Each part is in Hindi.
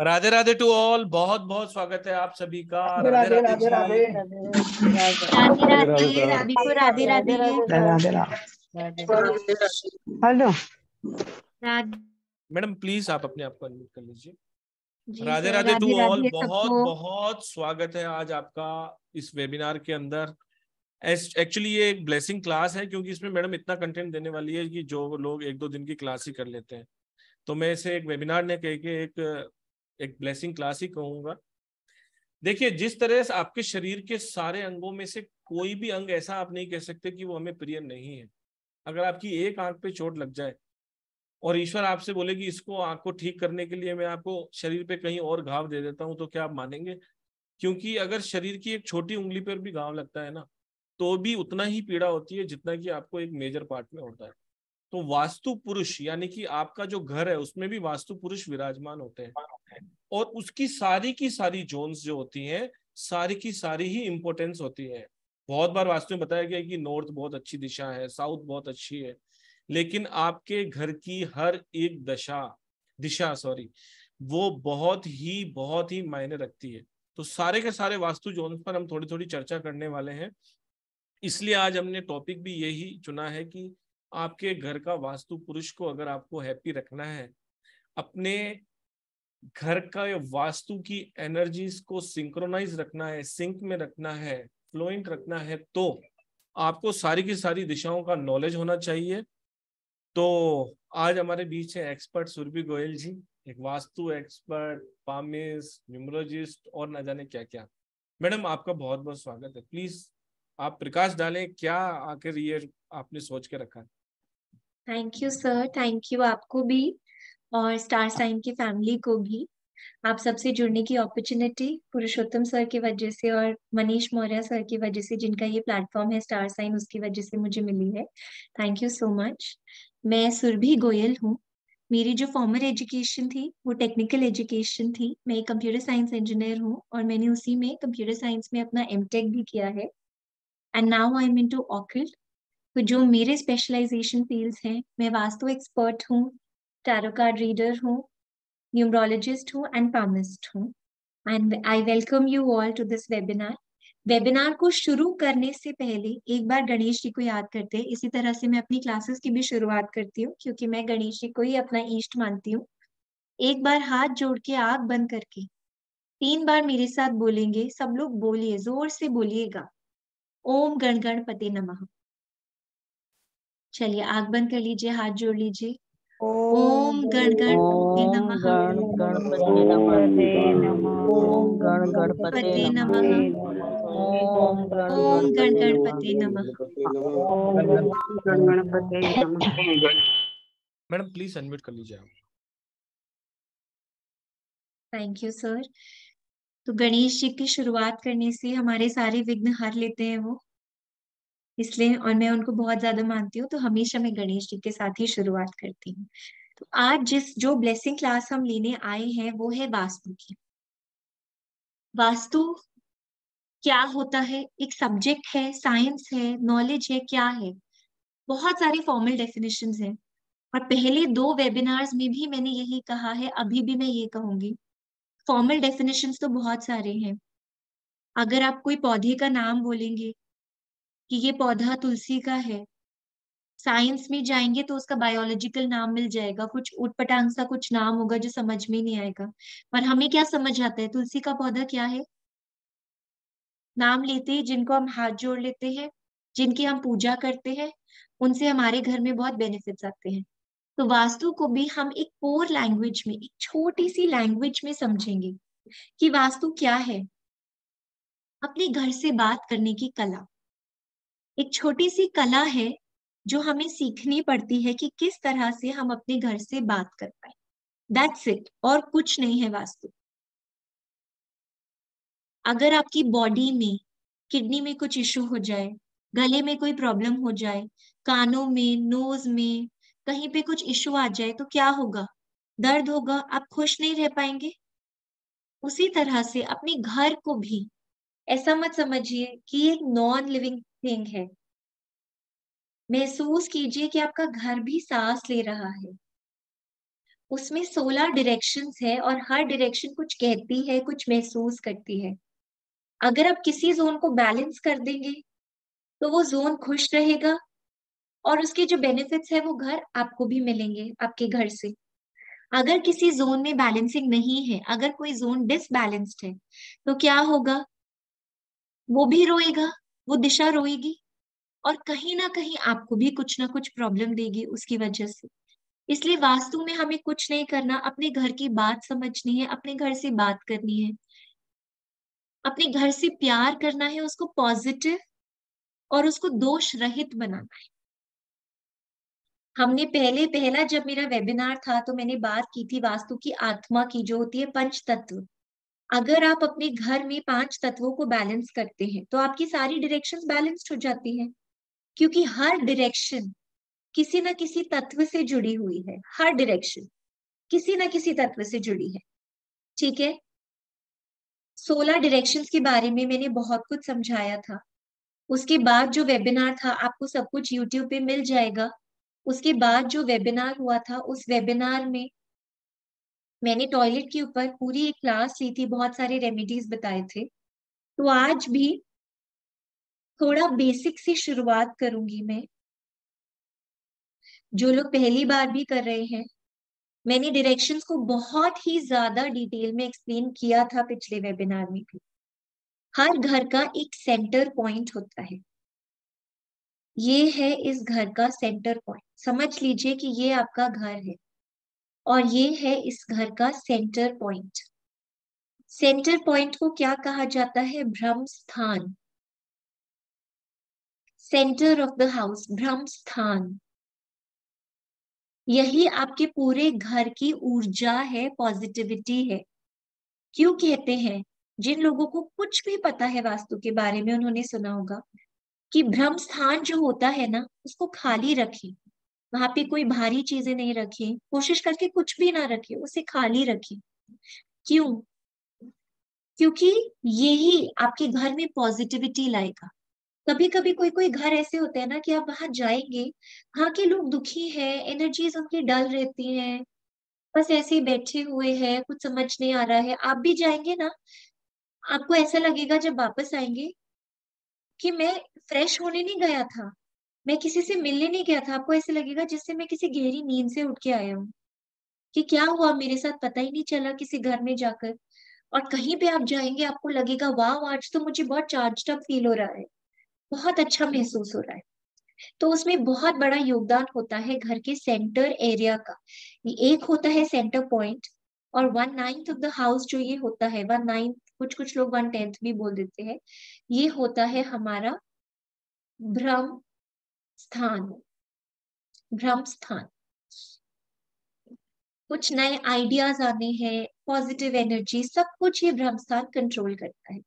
राधे राधे टू ऑल बहुत बहुत स्वागत है आप सभी का। राधे राधे राधे राधे राधे को Radhe. Radhe Radhe. Hello madam please आप अपने आप को अनम्यूट कर लीजिए। राधे राधे टू ऑल बहुत बहुत स्वागत है आज आपका इस वेबिनार के अंदर। एक्चुअली ये एक ब्लेसिंग क्लास है क्योंकि इसमें मैडम इतना कंटेंट देने वाली है कि जो लोग एक दो दिन की क्लास ही कर लेते हैं। तो मैं इसे एक वेबिनार ने कह के एक एक ब्लेसिंग क्लास ही कहूँगा। देखिए, जिस तरह से आपके शरीर के सारे अंगों में से कोई भी अंग ऐसा आप नहीं कह सकते कि वो हमें प्रिय नहीं है। अगर आपकी एक आँख पे चोट लग जाए और ईश्वर आपसे बोले कि इसको आँख को ठीक करने के लिए मैं आपको शरीर पे कहीं और घाव दे देता हूँ तो क्या आप मानेंगे? क्योंकि अगर शरीर की एक छोटी उंगली पर भी घाव लगता है ना तो भी उतना ही पीड़ा होती है जितना कि आपको एक मेजर पार्ट में होता है। तो वास्तु पुरुष, यानी कि आपका जो घर है, उसमें भी वास्तु पुरुष विराजमान होते हैं। और उसकी सारी की सारी जोन्स जो होती हैं, सारी की सारी ही इंपॉर्टेंस होती है। बहुत बार वास्तु में बताया गया कि नॉर्थ बहुत अच्छी दिशा है साउथ बहुत अच्छी है, लेकिन आपके घर की हर एक दशा, दिशा सॉरी वो बहुत ही बहुत ही मायने रखती है। तो सारे के सारे वास्तु जोन पर हम थोड़ी थोड़ी चर्चा करने वाले हैं। इसलिए आज हमने टॉपिक भी यही चुना है कि आपके घर का वास्तु पुरुष को अगर आपको हैप्पी रखना है, अपने घर का वास्तु की एनर्जीज को सिंक्रोनाइज रखना है सिंक में रखना है फ्लोइंट रखना है तो आपको सारी की सारी दिशाओं का नॉलेज होना चाहिए। तो आज हमारे बीच है एक्सपर्ट सुरभि गोयल जी, एक वास्तु एक्सपर्ट पामिस न्यूमरोलॉजिस्ट और ना जाने क्या क्या मैडम, आपका बहुत बहुत स्वागत है। प्लीज़ आप प्रकाश डालें, क्या आखिर ये आपने सोच के रखा है? Thank you sir thank you आपको भी और स्टार साइन की फैमिली को भी। आप सबसे जुड़ने की अपॉर्चुनिटी पुरुषोत्तम सर की वजह से और मनीष मौर्य सर की वजह से जिनका ये प्लेटफॉर्म है स्टार साइन उसकी वजह से मुझे मिली है। थैंक यू सो मच मैं सुरभि गोयल हूँ। मेरी जो फॉर्मल एजुकेशन थी, वो टेक्निकल एजुकेशन थी। मैं कंप्यूटर साइंस इंजीनियर हूँ और मैंने उसी में कंप्यूटर साइंस में अपना एमटेक भी किया है। And now I am into occult तो जो मेरे स्पेशलाइजेशन फील्ड्स हैं, मैं वास्तु एक्सपर्ट हूँ टैरो कार्ड रीडर हूँ न्यूमरोलॉजिस्ट हूँ एंड पामिस्ट हूँ। And I welcome you all to this webinar webinar को शुरू करने से पहले एक बार गणेश जी को याद करते हैं। इसी तरह से मैं अपनी क्लासेस की भी शुरुआत करती हूँ, क्योंकि मैं गणेश जी को ही अपना ईष्ट मानती हूँ। एक बार हाथ जोड़ के आग बंद करके, तीन बार मेरे साथ बोलेंगे, सब लोग बोलिए, ज़ोर से बोलिएगा। ओम गण गणपति नमः। चलिए आग बंद कर लीजिए हाथ जोड़ लीजिए। ओम गण गणपति नमः। गण गणपति नमः। ओम गण गणपति पते नमः। नमः। ओम गण गणपति ओम गण गणपति नमः। मैडम प्लीज़ अनम्यूट कर लीजिए आप। थैंक यू सर तो गणेश जी की शुरुआत करने से हमारे सारे विघ्न हर लेते हैं वो। इसलिए, और मैं उनको बहुत ज़्यादा मानती हूँ तो हमेशा मैं गणेश जी के साथ ही शुरुआत करती हूँ। तो आज जिस, जो ब्लेसिंग क्लास हम लेने आए हैं, वो है वास्तु की। वास्तु क्या होता है? एक सब्जेक्ट है साइंस है नॉलेज है, क्या है? बहुत सारे फॉर्मल डेफिनेशन है। और पहले दो वेबिनार्स में भी मैंने यही कहा है, अभी भी मैं ये कहूँगी। फॉर्मल डेफिनेशंस तो बहुत सारे हैं। अगर आप कोई पौधे का नाम बोलेंगे कि ये पौधा तुलसी का है। साइंस में जाएँगे तो उसका बायोलॉजिकल नाम मिल जाएगा, कुछ उटपटांग सा कुछ नाम होगा जो समझ में नहीं आएगा। पर हमें क्या समझ आता है? तुलसी का पौधा क्या है? नाम लेते हैं, जिनको हम हाथ जोड़ लेते हैं, जिनकी हम पूजा करते हैं, उनसे हमारे घर में बहुत बेनिफिट्स आते हैं। तो वास्तु को भी हम एक पोर लैंग्वेज में, एक छोटी सी लैंग्वेज में समझेंगे कि वास्तु क्या है। अपने घर से बात करने की कला। एक छोटी सी कला है जो हमें सीखनी पड़ती है कि किस तरह से हम अपने घर से बात कर पाए। दैट्स इट और कुछ नहीं है वास्तु। अगर आपकी बॉडी में किडनी में कुछ इशू हो जाए, गले में कोई प्रॉब्लम हो जाए, कानों में नोज़ में, कहीं पे कुछ इशू आ जाए तो क्या होगा? दर्द होगा, आप खुश नहीं रह पाएँगे। उसी तरह से अपने घर को भी, ऐसा मत समझिए कि एक नॉन लिविंग थिंग है। महसूस कीजिए कि आपका घर भी सांस ले रहा है। उसमें सोलह डायरेक्शंस है और हर डायरेक्शन कुछ कहती है, कुछ महसूस करती है। अगर आप किसी जोन को बैलेंस कर देंगे तो वो जोन खुश रहेगा और उसके जो बेनिफिट्स है वो घर आपको भी मिलेंगे, आपके घर से। अगर किसी जोन में बैलेंसिंग नहीं है, अगर कोई जोन डिसबैलेंस्ड है तो क्या होगा? वो भी रोएगा। वो दिशा रोएगी और कहीं ना कहीं आपको भी कुछ ना कुछ प्रॉब्लम देगी उसकी वजह से। इसलिए वास्तु में हमें कुछ नहीं करना, अपने घर की बात समझनी है, अपने घर से बात करनी है। अपने घर से प्यार करना है, उसको पॉजिटिव और उसको दोष रहित बनाना है। हमने पहले, पहला जब मेरा वेबिनार था तो मैंने बात की थी वास्तु की आत्मा की, जो होती है पंच तत्व अगर आप अपने घर में पाँच तत्वों को बैलेंस करते हैं तो आपकी सारी डायरेक्शंस बैलेंस्ड हो जाती हैं। क्योंकि हर डायरेक्शन किसी ना किसी तत्व से जुड़ी हुई है। हर डायरेक्शन किसी ना किसी तत्व से जुड़ी है। ठीक है? सोलह डायरेक्शंस के बारे में मैंने बहुत कुछ समझाया था। उसके बाद जो वेबिनार था, आपको सब कुछ यूट्यूब पे मिल जाएगा। उसके बाद जो वेबिनार हुआ था, उस वेबिनार में मैंने टॉयलेट के ऊपर पूरी एक क्लास ली थी, बहुत सारे रेमेडीज बताए थे। तो आज भी थोड़ा बेसिक से शुरुआत करूँगी मैं। जो लोग पहली बार भी कर रहे हैं, मैंने डायरेक्शंस को बहुत ही ज़्यादा डिटेल में एक्सप्लेन किया था पिछले वेबिनार में भी। हर घर का एक सेंटर पॉइंट होता है। ये है इस घर का सेंटर पॉइंट समझ लीजिए कि ये आपका घर है। और ये है इस घर का सेंटर पॉइंट सेंटर पॉइंट को क्या कहा जाता है? भ्रम स्थान. सेंटर ऑफ़ द हाउस भ्रम स्थान. यही आपके पूरे घर की ऊर्जा है पॉजिटिविटी है. क्यों कहते हैं? जिन लोगों को कुछ भी पता है वास्तु के बारे में, उन्होंने सुना होगा कि भ्रम स्थान जो होता है ना, उसको खाली रखें। वहाँ पे कोई भारी चीज़ें नहीं रखें। कोशिश करके कुछ भी ना रखें, उसे खाली रखें। क्यों? क्योंकि यही आपके घर में पॉजिटिविटी लाएगा। कभी कभी कोई कोई घर ऐसे होते हैं ना कि आप वहाँ जाएँगे, वहाँ के लोग दुखी हैं एनर्जीज उनकी डल रहती हैं, बस ऐसे ही बैठे हुए हैं, कुछ समझ नहीं आ रहा है। आप भी जाएँगे ना, आपको ऐसा लगेगा जब वापस आएँगे कि मैं फ्रेश होने नहीं गया था। मैं किसी से मिलने नहीं गया था। आपको ऐसे लगेगा जिससे मैं किसी गहरी नींद से उठ के आया हूँ कि क्या हुआ? मेरे साथ पता ही नहीं चला किसी घर में जाकर। और कहीं पे आप जाएँगे, आपको लगेगा, वाह, आज तो मुझे बहुत चार्ज अप फील हो रहा है। बहुत अच्छा महसूस हो रहा है। तो उसमें बहुत बड़ा योगदान होता है घर के सेंटर एरिया का। एक होता है सेंटर पॉइंट और one ninth of the house जो ये होता है वन नाइन्थ कुछ कुछ लोग वन टेंथ भी बोल देते हैं, ये होता है हमारा भ्रम स्थान भ्रम स्थान कुछ नए आइडियाज़ आने हैं पॉजिटिव एनर्जी सब कुछ ये भ्रम स्थान कंट्रोल करता है।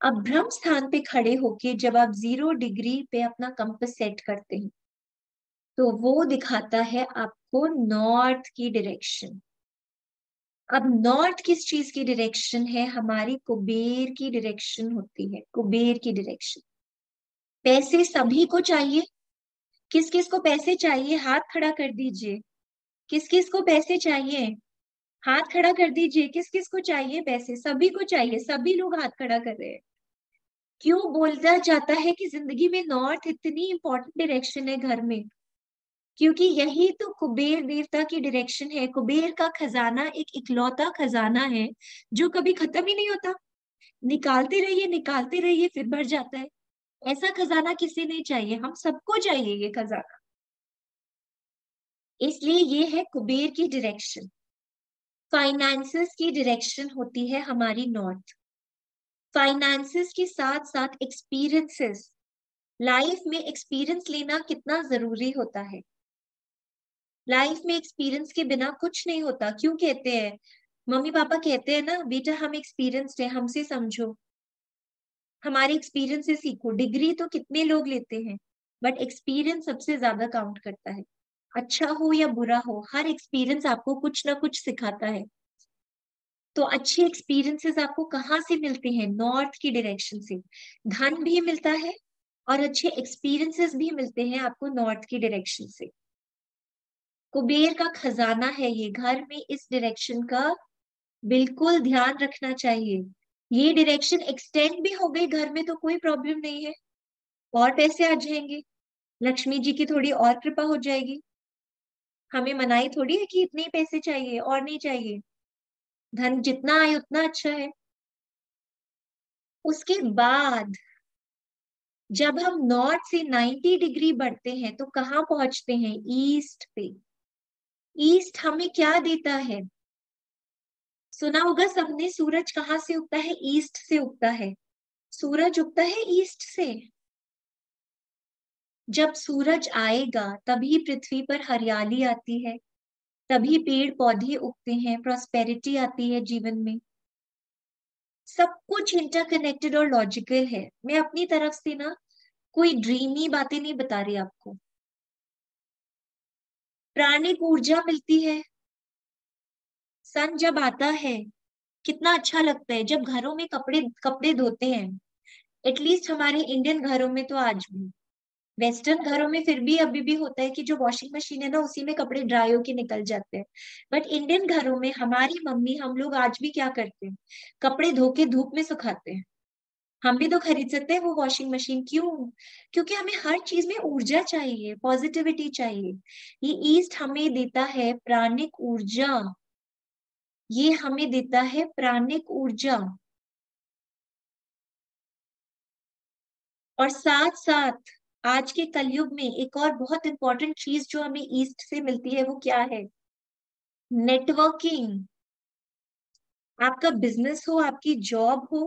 अब भ्रम स्थान पे खड़े होके जब आप ज़ीरो डिग्री पे अपना कंपस सेट करते हैं तो वो दिखाता है आपको नॉर्थ की डायरेक्शन अब नॉर्थ किस चीज़ की डायरेक्शन है? हमारी कुबेर की डायरेक्शन होती है, कुबेर की डायरेक्शन पैसे सभी को चाहिए किस किस को पैसे चाहिए, हाथ खड़ा कर दीजिए। किस किस को पैसे चाहिए, हाथ खड़ा कर दीजिए। किस किस को चाहिए पैसे, सभी को चाहिए, सभी लोग हाथ खड़ा कर रहे हैं। क्यों बोलता जाता है कि ज़िंदगी में नॉर्थ इतनी इंपॉर्टेंट डायरेक्शन है घर में? क्योंकि यही तो कुबेर देवता की डायरेक्शन है। कुबेर का खजाना एक इकलौता खजाना है, जो कभी खत्म ही नहीं होता। निकालते रहिए निकालते रहिए, फिर भर जाता है। ऐसा खजाना किसी नहीं चाहिए? हम सबको चाहिए ये खजाना। इसलिए ये है कुबेर की डायरेक्शन फाइनेंसेस की डायरेक्शन होती है हमारी नॉर्थ फाइनेंसेस के साथ साथ एक्सपीरियंसेस लाइफ में एक्सपीरियंस लेना कितना ज़रूरी होता है? लाइफ में एक्सपीरियंस के बिना कुछ नहीं होता। क्यों कहते हैं? मम्मी पापा कहते हैं ना, बेटा, हम एक्सपीरियंस्ड है, हमसे समझो। हमारे एक्सपीरियंस से सीखो। डिग्री तो कितने लोग लेते हैं? बट एक्सपीरियंस सबसे ज़्यादा काउंट करता है। अच्छा हो या बुरा हो, हर एक्सपीरियंस आपको कुछ ना कुछ सिखाता है। तो अच्छे एक्सपीरियंसेस आपको कहाँ से मिलते हैं? नॉर्थ की डायरेक्शन से। धन भी मिलता है और अच्छे एक्सपीरियंसेस भी मिलते हैं आपको नॉर्थ की डायरेक्शन से। कुबेर का खजाना है ये। घर में इस डायरेक्शन का बिल्कुल ध्यान रखना चाहिए। ये डायरेक्शन एक्सटेंड भी हो गई घर में तो कोई प्रॉब्लम नहीं है। और पैसे आ जाएँगे। लक्ष्मी जी की थोड़ी और कृपा हो जाएगी। हमें मनाई थोड़ी है कि इतने ही पैसे चाहिए और नहीं चाहिए। धन जितना आए उतना अच्छा है। उसके बाद जब हम नॉर्थ से 90 डिग्री बढ़ते हैं तो कहाँ पहुँचते हैं? ईस्ट पे। ईस्ट हमें क्या देता है? सुना होगा सबने, सूरज कहाँ से उगता है? ईस्ट से उगता है। सूरज उगता है ईस्ट से। जब सूरज आएगा, तभी पृथ्वी पर हरियाली आती है। तभी पेड़ पौधे उगते हैं प्रॉस्पेरिटी आती है जीवन में। सब कुछ इंटरकनेक्टेड और लॉजिकल है। मैं अपनी तरफ़ से ना, कोई ड्रीमी बातें नहीं बता रही आपको। प्राणिक ऊर्जा मिलती है। सन जब आता है, कितना अच्छा लगता है जब घरों में कपड़े कपड़े धोते हैं। एटलीस्ट हमारे इंडियन घरों में तो आज भी। वेस्टर्न घरों में फिर भी अभी भी होता है कि जो वॉशिंग मशीन है ना, उसी में कपड़े ड्राई होके निकल जाते हैं। बट इंडियन घरों में हमारी मम्मी, हम लोग आज भी क्या करते हैं? कपड़े धो के धूप में सुखाते हैं। हम भी तो खरीद सकते हैं वो वॉशिंग मशीन क्यों? क्योंकि हमें हर चीज़ में ऊर्जा चाहिए पॉजिटिविटी चाहिए। ये ईस्ट हमें देता है प्राणिक ऊर्जा। ये हमें देता है प्राणिक ऊर्जा। और साथ साथ आज के कलयुग में एक और बहुत इंपॉर्टेंट चीज़ जो हमें ईस्ट से मिलती है वो क्या है? नेटवर्किंग आपका बिज़नेस हो, आपकी जॉब हो,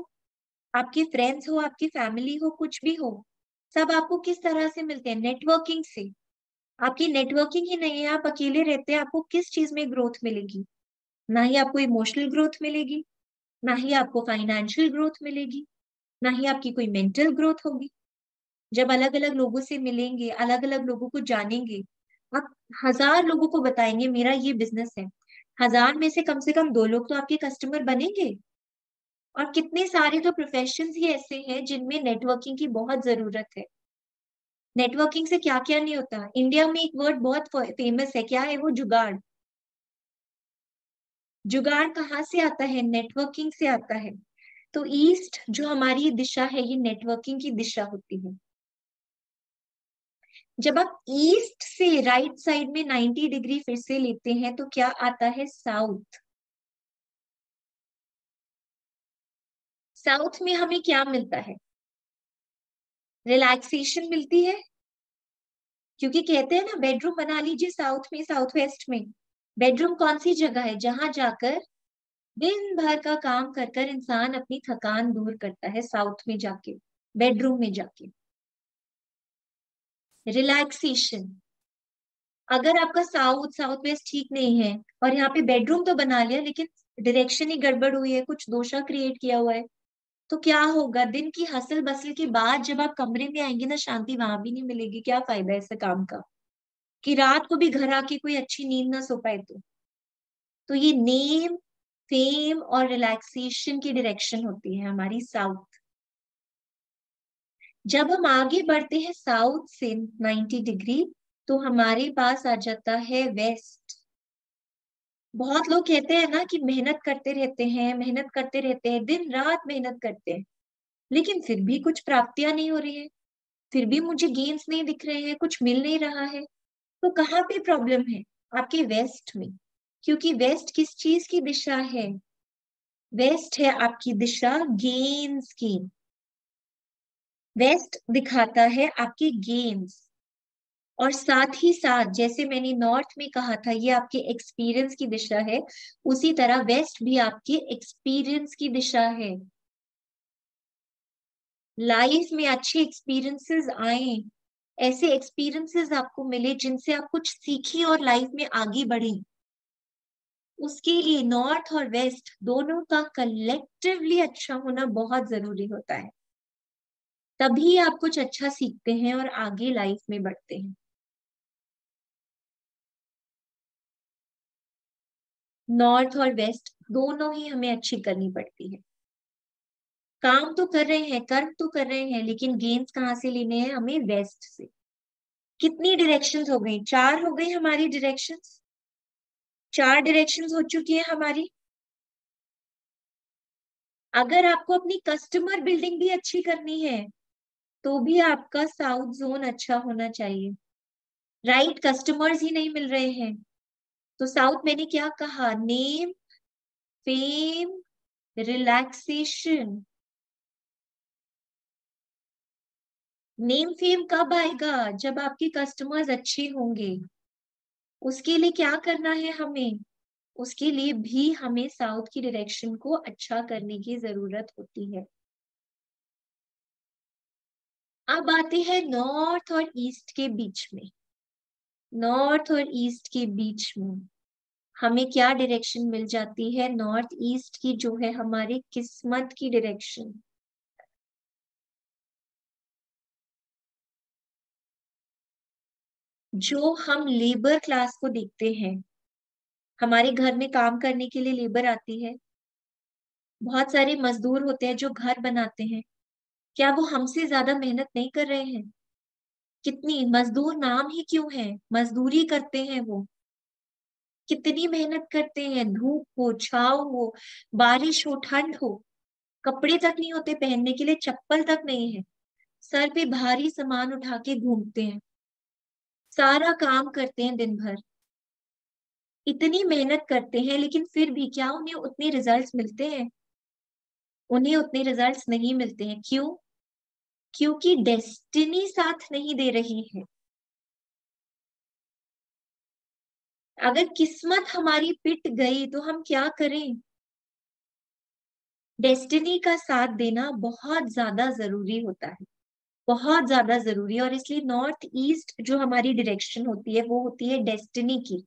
आपके फ्रेंड्स हो, आपकी फैमिली हो, कुछ भी हो, सब आपको किस तरह से मिलते हैं? नेटवर्किंग से। आपकी नेटवर्किंग ही नहीं है, आप अकेले रहते हैं, आपको किस चीज़ में ग्रोथ मिलेगी? ना ही आपको इमोशनल ग्रोथ मिलेगी, ना ही आपको फाइनेंशियल ग्रोथ मिलेगी, ना ही आपकी कोई मेंटल ग्रोथ होगी। जब अलग अलग लोगों से मिलेंगे अलग अलग लोगों को जानेंगे, आप हज़ार लोगों को बताएँगे, मेरा ये बिज़नेस है। हज़ार में से कम से कम दो लोग तो आपके कस्टमर बनेंगे। और कितने सारे तो प्रोफेशन ही ऐसे हैं जिनमें नेटवर्किंग की बहुत ज़रूरत है। नेटवर्किंग से क्या क्या नहीं होता। इंडिया में एक वर्ड बहुत फ़ेमस है, क्या है वो? जुगाड़। जुगाड़ कहाँ से आता है? नेटवर्किंग से आता है। तो ईस्ट जो हमारी दिशा है, ये नेटवर्किंग की दिशा होती है। जब आप ईस्ट से राइट साइड में 90 डिग्री फिर से लेते हैं तो क्या आता है? साउथ साउथ में हमें क्या मिलता है? रिलैक्सेशन मिलती है। क्योंकि कहते हैं ना बेडरूम बना लीजिए साउथ में साउथ वेस्ट में। बेडरूम कौन सी जगह है? जहाँ जाकर दिन भर का काम कर कर इंसान अपनी थकान दूर करता है, साउथ में जाके, बेडरूम में जाके। रिलैक्सेशन। अगर आपका साउथ साउथ वेस्ट ठीक नहीं है और यहाँ पे बेडरूम तो बना लिया, लेकिन डायरेक्शन ही गड़बड़ हुई है, कुछ दोषा क्रिएट किया हुआ है तो क्या होगा? दिन की हसल बसल के बाद जब आप कमरे में आएँगे ना, शांति वहाँ भी नहीं मिलेगी। क्या फ़ायदा है ऐसे काम का? कि रात को भी घर आके कोई अच्छी नींद ना सो पाए तो। तो ये नेम, फेम और रिलैक्सेशन की डायरेक्शन होती है हमारी साउथ जब हम आगे बढ़ते हैं साउथ से 90 डिग्री तो हमारे पास आ जाता है वेस्ट बहुत लोग कहते हैं ना कि मेहनत करते रहते हैं, मेहनत करते रहते हैं, दिन रात मेहनत करते हैं। लेकिन फिर भी कुछ प्राप्तियाँ नहीं हो रही है। फिर भी मुझे गेम्स नहीं दिख रहे हैं, कुछ मिल नहीं रहा है। तो कहाँ पे प्रॉब्लम है? आपके वेस्ट में। क्योंकि वेस्ट किस चीज़ की दिशा है? वेस्ट है आपकी दिशा गेम्स की। वेस्ट दिखाता है आपके गेम्स और साथ ही साथ, जैसे मैंने नॉर्थ में कहा था, ये आपके एक्सपीरियंस की दिशा है। उसी तरह वेस्ट भी आपके एक्सपीरियंस की दिशा है। लाइफ में अच्छे एक्सपीरियंसेस आए। ऐसे एक्सपीरियंसेस आपको मिले जिनसे आप कुछ सीखी और लाइफ में आगे बढ़े। उसके लिए नॉर्थ और वेस्ट दोनों का कलेक्टिवली अच्छा होना बहुत ज़रूरी होता है। तभी आप कुछ अच्छा सीखते हैं और आगे लाइफ में बढ़ते हैं। नॉर्थ और वेस्ट दोनों ही हमें अच्छी करनी पड़ती है। काम तो कर रहे हैं कर्म तो कर रहे हैं लेकिन गेम्स कहाँ से लेने हैं? हमें वेस्ट से। कितनी डायरेक्शंस हो गई? चार हो गई हमारी डायरेक्शंस चार डायरेक्शंस हो चुकी है हमारी। अगर आपको अपनी कस्टमर बिल्डिंग भी अच्छी करनी है तो भी आपका साउथ जोन अच्छा होना चाहिए। राइट right, कस्टमर्स ही नहीं मिल रहे हैं। तो साउथ मैंने क्या कहा? Name fame relaxation name fame कब आएगा? जब आपके कस्टमर्स अच्छे होंगे। उसके लिए क्या करना है हमें? उसके लिए भी हमें साउथ की डायरेक्शन को अच्छा करने की ज़रूरत होती है। अब आते हैं नॉर्थ और ईस्ट के बीच में। नॉर्थ और ईस्ट के बीच में हमें क्या डायरेक्शन मिल जाती है? नॉर्थ ईस्ट की जो है हमारी किस्मत की डायरेक्शन जो हम लेबर क्लास को देखते हैं, हमारे घर में काम करने के लिए लेबर आती है, बहुत सारे मजदूर होते हैं जो घर बनाते हैं, क्या वो हमसे ज़्यादा मेहनत नहीं कर रहे हैं? कितनी, मजदूर नाम ही क्यों है? मजदूरी करते हैं वो। कितनी मेहनत करते हैं? धूप हो, छाव हो, बारिश हो, ठंड हो, कपड़े तक नहीं होते, पहनने के लिए चप्पल तक नहीं है, सर पे भारी सामान उठा के घूमते हैं। सारा काम करते हैं दिन भर। इतनी मेहनत करते हैं, लेकिन फिर भी क्या उन्हें उतने रिजल्ट्स मिलते हैं? उन्हें उतने रिजल्ट्स नहीं मिलते हैं। क्यों? क्योंकि डेस्टिनी साथ नहीं दे रही है। अगर किस्मत हमारी पिट गई तो हम क्या करें? डेस्टिनी का साथ देना बहुत ज़्यादा ज़रूरी होता है। बहुत ज़्यादा ज़रूरी है और इसलिए नॉर्थ ईस्ट जो हमारी डायरेक्शन होती है, वो होती है डेस्टिनी की,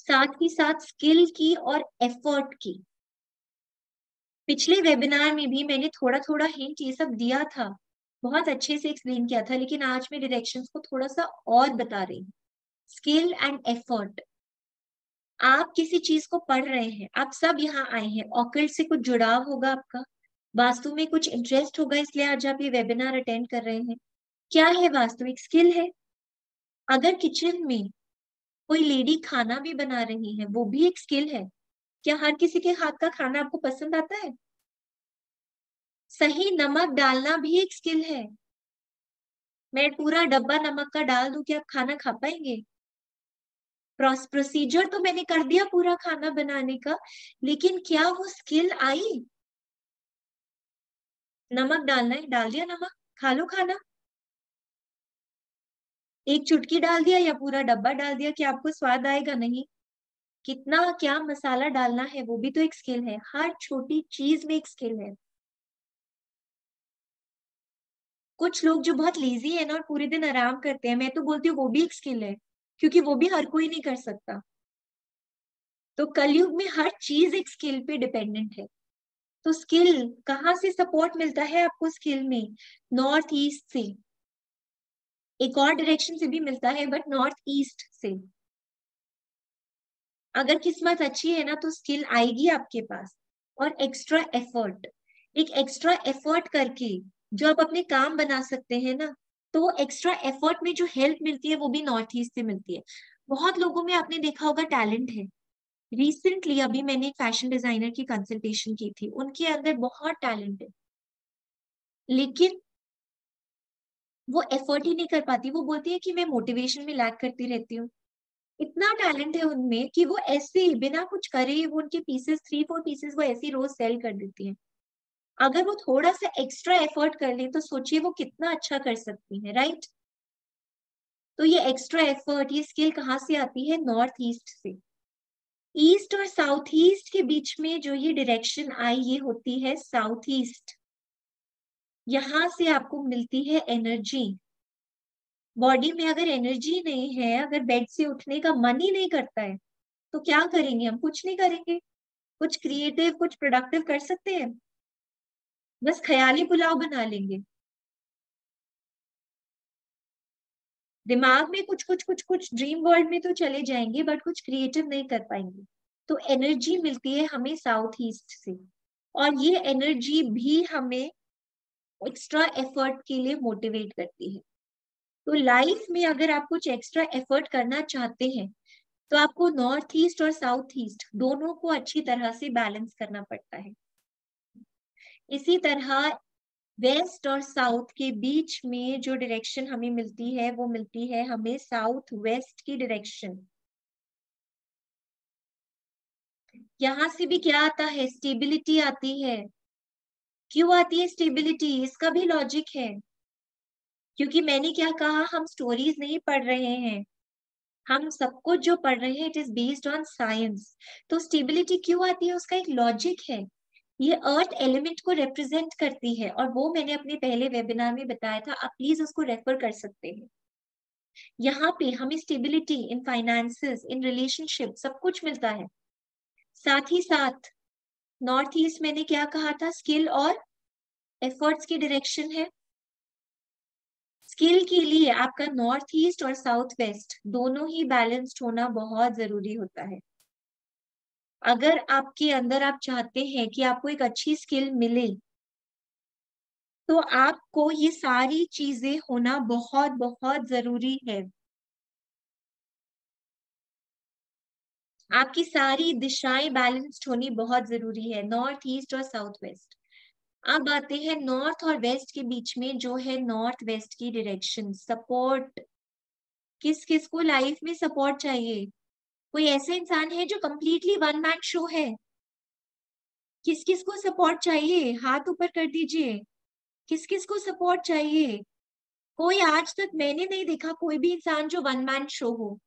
साथ ही साथ स्किल की और एफर्ट की। पिछले वेबिनार में भी मैंने थोड़ा थोड़ा हिंट ये सब दिया था, बहुत अच्छे से एक्सप्लेन किया था, लेकिन आज मैं डायरेक्शंस को थोड़ा सा और बता रही हूँ। स्किल एंड एफर्ट आप किसी चीज़ को पढ़ रहे हैं, आप सब यहाँ आए हैं ऑकल्ट से कुछ जुड़ाव होगा आपका? वास्तु में कुछ इंटरेस्ट होगा इसलिए आज आप ये वेबिनार अटेंड कर रहे हैं। क्या है वास्तविक स्किल है? अगर किचन में कोई लेडी खाना भी बना रही है, वो भी एक स्किल है। क्या हर किसी के हाथ का खाना आपको पसंद आता है? सही नमक डालना भी एक स्किल है। मैं पूरा डब्बा नमक का डाल दूँ कि आप खाना खा पाएँगे? प्रोसीजर तो मैंने कर दिया पूरा खाना बनाने का, लेकिन क्या वो स्किल आई? नमक डालना है, डाल दिया नमक, खा लो खाना। एक चुटकी डाल दिया या पूरा डब्बा डाल दिया कि आपको स्वाद आएगा नहीं। कितना क्या मसाला डालना है, वो भी तो एक स्किल है, हर छोटी चीज़ में एक स्किल है। कुछ लोग जो बहुत लेजी है ना और पूरे दिन आराम करते हैं, मैं तो बोलती हूँ वो भी एक स्किल है, क्योंकि वो भी हर कोई नहीं कर सकता। तो कलयुग में हर चीज़ एक स्किल पे डिपेंडेंट है। तो स्किल कहाँ से सपोर्ट मिलता है आपको स्किल में? नॉर्थ ईस्ट से। एक और डायरेक्शन से भी मिलता है बट नॉर्थ ईस्ट से। अगर किस्मत अच्छी है ना तो स्किल आएगी आपके पास। और एक्स्ट्रा एफर्ट एक एक्स्ट्रा एफर्ट करके जो आप अपने काम बना सकते हैं ना तो एक्स्ट्रा एफर्ट में जो हेल्प मिलती है, वो भी नॉर्थ ईस्ट से मिलती है। बहुत लोगों में आपने देखा होगा टैलेंट है। रिसेंटली अभी मैंने एक फ़ैशन डिज़ाइनर की कंसल्टेशन की थी। उनके अंदर बहुत टैलेंट है। लेकिन वो एफर्ट ही नहीं कर पाती। वो बोलती है कि मैं मोटिवेशन में लैक करती रहती हूँ। इतना टैलेंट है उनमें कि वो ऐसे ही, बिना कुछ करे वो उनके पीसेस थ्री फोर पीसेस वो ऐसे रोज सेल कर देती है। अगर वो थोड़ा सा एक्स्ट्रा एफर्ट कर ले तो सोचिए वो कितना अच्छा कर सकती है राइट तो ये एक्स्ट्रा एफर्ट ये स्किल कहाँ से आती है? नॉर्थ ईस्ट से। ईस्ट और साउथ ईस्ट के बीच में जो ये डायरेक्शन आई, ये होती है साउथ ईस्ट। यहाँ से आपको मिलती है एनर्जी बॉडी में अगर एनर्जी नहीं है, अगर बेड से उठने का मन ही नहीं करता है तो क्या करेंगे हम? कुछ नहीं करेंगे। कुछ क्रिएटिव कुछ प्रोडक्टिव कर सकते हैं। बस ख्याली पुलाव बना लेंगे। दिमाग में कुछ कुछ कुछ कुछ ड्रीम वर्ल्ड में तो चले जाएँगे बट कुछ क्रिएटिव नहीं कर पाएँगे। तो एनर्जी मिलती है हमें साउथ ईस्ट से। और ये एनर्जी भी हमें एक्स्ट्रा एफर्ट के लिए मोटिवेट करती है। तो लाइफ में अगर आप कुछ एक्स्ट्रा एफर्ट करना चाहते हैं तो आपको नॉर्थ ईस्ट और साउथ ईस्ट दोनों को अच्छी तरह से बैलेंस करना पड़ता है। इसी तरह वेस्ट और साउथ के बीच में जो डायरेक्शन हमें मिलती है, वो मिलती है हमें साउथ वेस्ट की डायरेक्शन यहाँ से भी क्या आता है? स्टेबिलिटी आती है. क्यों आती है स्टेबिलिटी इसका भी लॉजिक है. क्योंकि मैंने क्या कहा? हम स्टोरीज नहीं पढ़ रहे हैं. हम सब कुछ जो पढ़ रहे हैं it is based on science तो स्टेबिलिटी क्यों आती है? उसका एक लॉजिक है. ये अर्थ एलिमेंट को रिप्रेजेंट करती है और वो मैंने अपने पहले वेबिनार में बताया था, आप प्लीज़ उसको रेफर कर सकते हैं। यहाँ पे हमें stability in finances in relationship सब कुछ मिलता है। साथ ही साथ नॉर्थ ईस्ट मैंने क्या कहा था? स्किल और एफर्ट्स की डायरेक्शन है। स्किल के लिए आपका नॉर्थ ईस्ट और साउथ वेस्ट दोनों ही बैलेंस्ड होना बहुत ज़रूरी होता है। अगर आपके अंदर आप चाहते हैं कि आपको एक अच्छी स्किल मिले तो आपको ये सारी चीज़ें होना बहुत बहुत ज़रूरी है। आपकी सारी दिशाएँ बैलेंस्ड होनी बहुत ज़रूरी है नॉर्थ ईस्ट और साउथ वेस्ट अब आते हैं नॉर्थ और वेस्ट के बीच में जो है नॉर्थ वेस्ट की डायरेक्शन सपोर्ट किस किस को लाइफ में सपोर्ट चाहिए? कोई ऐसा इंसान है जो कंप्लीटली वन मैन शो है? किस किस को सपोर्ट चाहिए? हाथ ऊपर कर दीजिए। किस किस को सपोर्ट चाहिए? कोई आज तक मैंने नहीं देखा कोई भी इंसान जो वन मैन शो हो।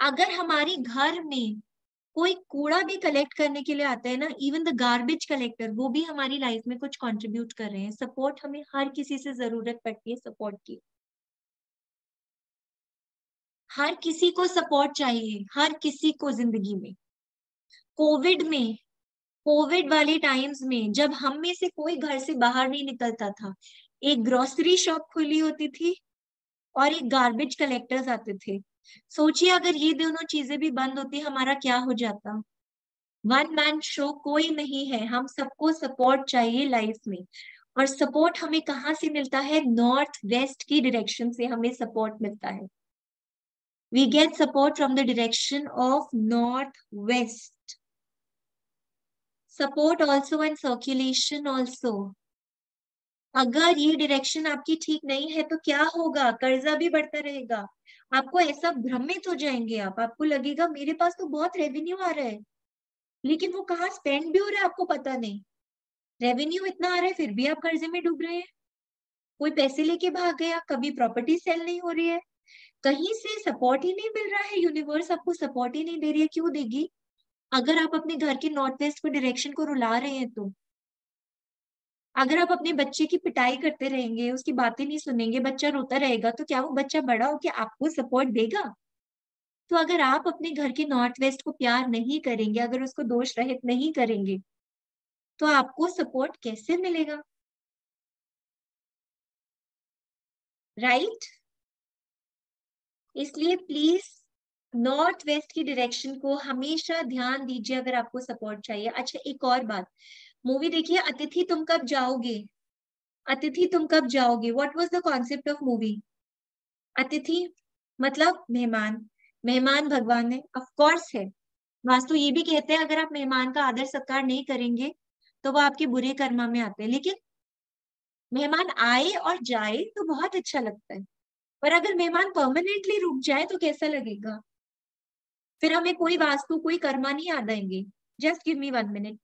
अगर हमारी घर में कोई कूड़ा भी कलेक्ट करने के लिए आता है ना इवन द गार्बेज कलेक्टर वो भी हमारी लाइफ में कुछ कंट्रीब्यूट कर रहे हैं। सपोर्ट हमें हर किसी से ज़रूरत पड़ती है सपोर्ट की। हर किसी को सपोर्ट चाहिए, हर किसी को ज़िंदगी में। कोविड में कोविड वाले टाइम्स में जब हम में से कोई घर से बाहर नहीं निकलता था, एक ग्रोसरी शॉप खुली होती थी और एक गार्बेज कलेक्टर्स आते थे। सोचिए अगर ये दोनों चीज़ें भी बंद होती, हमारा क्या हो जाता? वन मैन शो कोई नहीं है, हम सबको सपोर्ट चाहिए लाइफ में। और सपोर्ट हमें कहाँ से मिलता है? नॉर्थ वेस्ट की डायरेक्शन से हमें सपोर्ट मिलता है। Get support from the direction of north west support also and circulation also अगर ये डायरेक्शन आपकी ठीक नहीं है तो क्या होगा? कर्जा भी बढ़ता रहेगा। आपको ऐसा भ्रमित हो जाएँगे आप। आपको लगेगा, मेरे पास तो बहुत रेवेन्यू आ रहा है। लेकिन वो कहाँ स्पेंड भी हो रहा है, आपको पता नहीं। रेवेन्यू इतना आ रहा है, फिर भी आप कर्जे में डूब रहे हैं। कोई पैसे लेके भाग गया, कभी प्रॉपर्टी सेल नहीं हो रही है। कहीं से सपोर्ट ही नहीं मिल रहा है यूनिवर्स आपको सपोर्ट ही नहीं दे रही है, क्यों देगी? अगर आप अपने घर के नॉर्थ वेस्ट को डायरेक्शन को रुला रहे हैं तो। अगर आप अपने बच्चे की पिटाई करते रहेंगे, उसकी बातें नहीं सुनेंगे, बच्चा रोता रहेगा तो क्या वो बच्चा बड़ा हो के आपको सपोर्ट देगा? तो अगर आप अपने घर के नॉर्थ वेस्ट को प्यार नहीं करेंगे, अगर उसको दोष रहित नहीं करेंगे तो आपको सपोर्ट कैसे मिलेगा? Right right? इसलिए प्लीज़ नॉर्थ वेस्ट की डायरेक्शन को हमेशा ध्यान दीजिए अगर आपको सपोर्ट चाहिए। अच्छा एक और बात। मूवी देखिए, अतिथि तुम कब जाओगे? Atithi Tum Kab Jaoge? What was the concept of movie Atithi मतलब मेहमान। मेहमान भगवान है। ऑफ़ कोर्स है। वास्तु ये भी कहते हैं, अगर आप मेहमान का आदर सत्कार नहीं करेंगे तो वो आपके बुरे कर्मा में आते हैं। लेकिन मेहमान आए और जाए तो बहुत अच्छा लगता है। पर अगर मेहमान परमानेंटली रुक जाए तो कैसा लगेगा? फिर हमें कोई वास्तु, कोई कर्मा नहीं याद आएँगे। Just give me one minute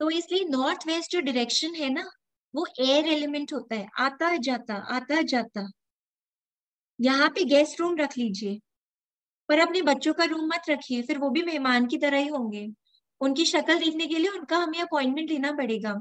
तो इसलिए नॉर्थ वेस्ट जो डायरेक्शन है ना, वो एयर एलिमेंट होता है। आता है, जाता, आता है, जाता। यहाँ पे गेस्ट रूम रख लीजिए। पर अपने बच्चों का रूम मत रखिए, फिर वो भी मेहमान की तरह ही होंगे। उनकी शक्ल देखने के लिए उनका हमें अपॉइंटमेंट लेना पड़ेगा।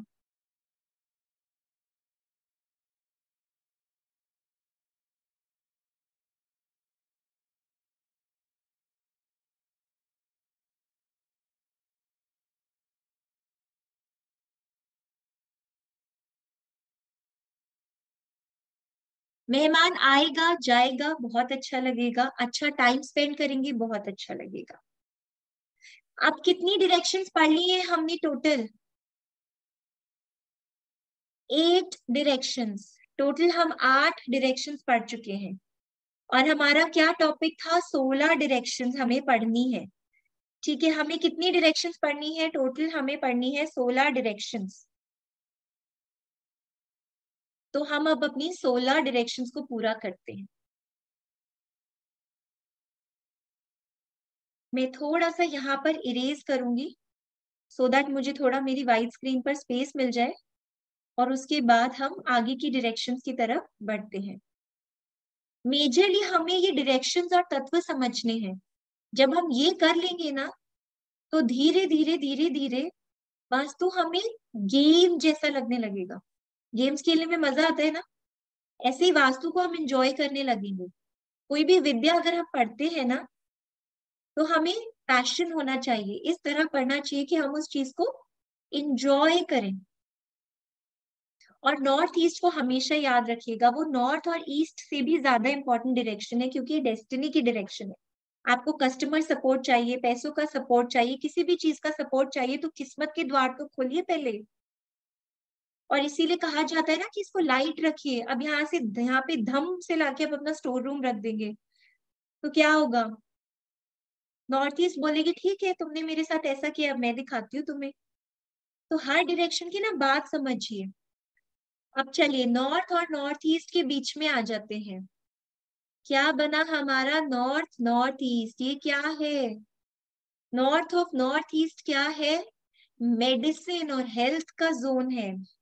मेहमान आएगा, जाएगा, बहुत अच्छा लगेगा। अच्छा टाइम स्पेंड करेंगे, बहुत अच्छा लगेगा। आप कितनी डायरेक्शंस पढ़ ली है हमने टोटल एट डायरेक्शंस टोटल हम आठ डायरेक्शंस पढ़ चुके हैं। और हमारा क्या टॉपिक था? सोलह डायरेक्शंस हमें पढ़नी है। ठीक है, हमें कितनी डायरेक्शंस पढ़नी है? टोटल हमें पढ़नी है सोलह डायरेक्शंस तो हम अब अपनी सोलह डायरेक्शंस को पूरा करते हैं। मैं थोड़ा सा यहाँ पर इरेज करूँगी सो so दैट मुझे थोड़ा मेरी वाइट स्क्रीन पर स्पेस मिल जाए, और उसके बाद हम आगे की डायरेक्शंस की तरफ़ बढ़ते हैं। मेजरली हमें ये डायरेक्शंस और तत्व समझने हैं। जब हम ये कर लेंगे ना तो धीरे धीरे धीरे धीरे वास्तु हमें गेम जैसा लगने लगेगा। गेम्स खेलने में मज़ा आता है ना? ऐसे ही वास्तु को हम इंजॉय करने लगेंगे कोई भी विद्या अगर हम पढ़ते हैं ना तो हमें पैशन होना चाहिए। इस तरह पढ़ना चाहिए कि हम उस चीज़ को इंजॉय करें। और नॉर्थ ईस्ट को हमेशा याद रखिएगा। वो नॉर्थ और ईस्ट से भी ज़्यादा इंपॉर्टेंट डायरेक्शन है, क्योंकि ये डेस्टिनी की डायरेक्शन है। आपको कस्टमर सपोर्ट चाहिए, पैसों का सपोर्ट चाहिए, किसी भी चीज़ का सपोर्ट चाहिए तो किस्मत के द्वार तो खोलिए पहले। और इसीलिए कहा जाता है ना कि इसको लाइट रखिए। अब यहाँ से, यहाँ पे धम से लाके आप अपना स्टोर रूम रख देंगे। तो क्या होगा? नॉर्थ ईस्ट बोलेगी, ठीक है, तुमने मेरे साथ ऐसा किया मैं दिखाती हूँ तुम्हें। तो हर डायरेक्शन की ना बात समझिए। अब चलिए नॉर्थ और नॉर्थ ईस्ट के बीच में आ जाते हैं। क्या बना हमारा नॉर्थ नॉर्थ ईस्ट ये क्या है? नॉर्थ ऑफ़ नॉर्थ ईस्ट क्या है? मेडिसिन और हेल्थ का जोन है।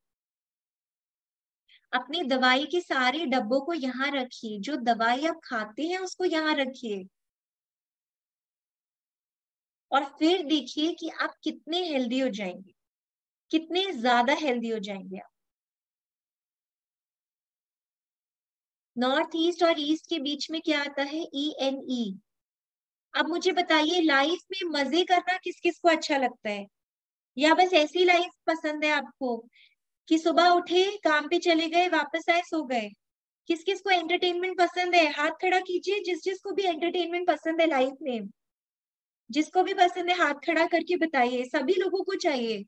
अपनी दवाई के सारे डब्बों को यहाँ रखिए। जो दवाई आप खाते हैं, उसको यहाँ रखिए। और फिर देखिए कि आप कितने हेल्दी हो जाएँगे। कितने ज़्यादा हेल्दी हो जाएँगे आप। नॉर्थ ईस्ट और ईस्ट के बीच में क्या आता है? ई एन ई अब मुझे बताइए लाइफ में मज़े करना किस किस को अच्छा लगता है? या बस ऐसी लाइफ पसंद है आपको? कि सुबह उठे, काम पे चले गए, वापस आए, सो गए। किस किस को एंटरटेनमेंट पसंद है? हाथ खड़ा कीजिए, जिस जिस को भी एंटरटेनमेंट पसंद है लाइफ में। जिसको भी पसंद है, हाथ खड़ा करके बताइए। सभी लोगों को चाहिए।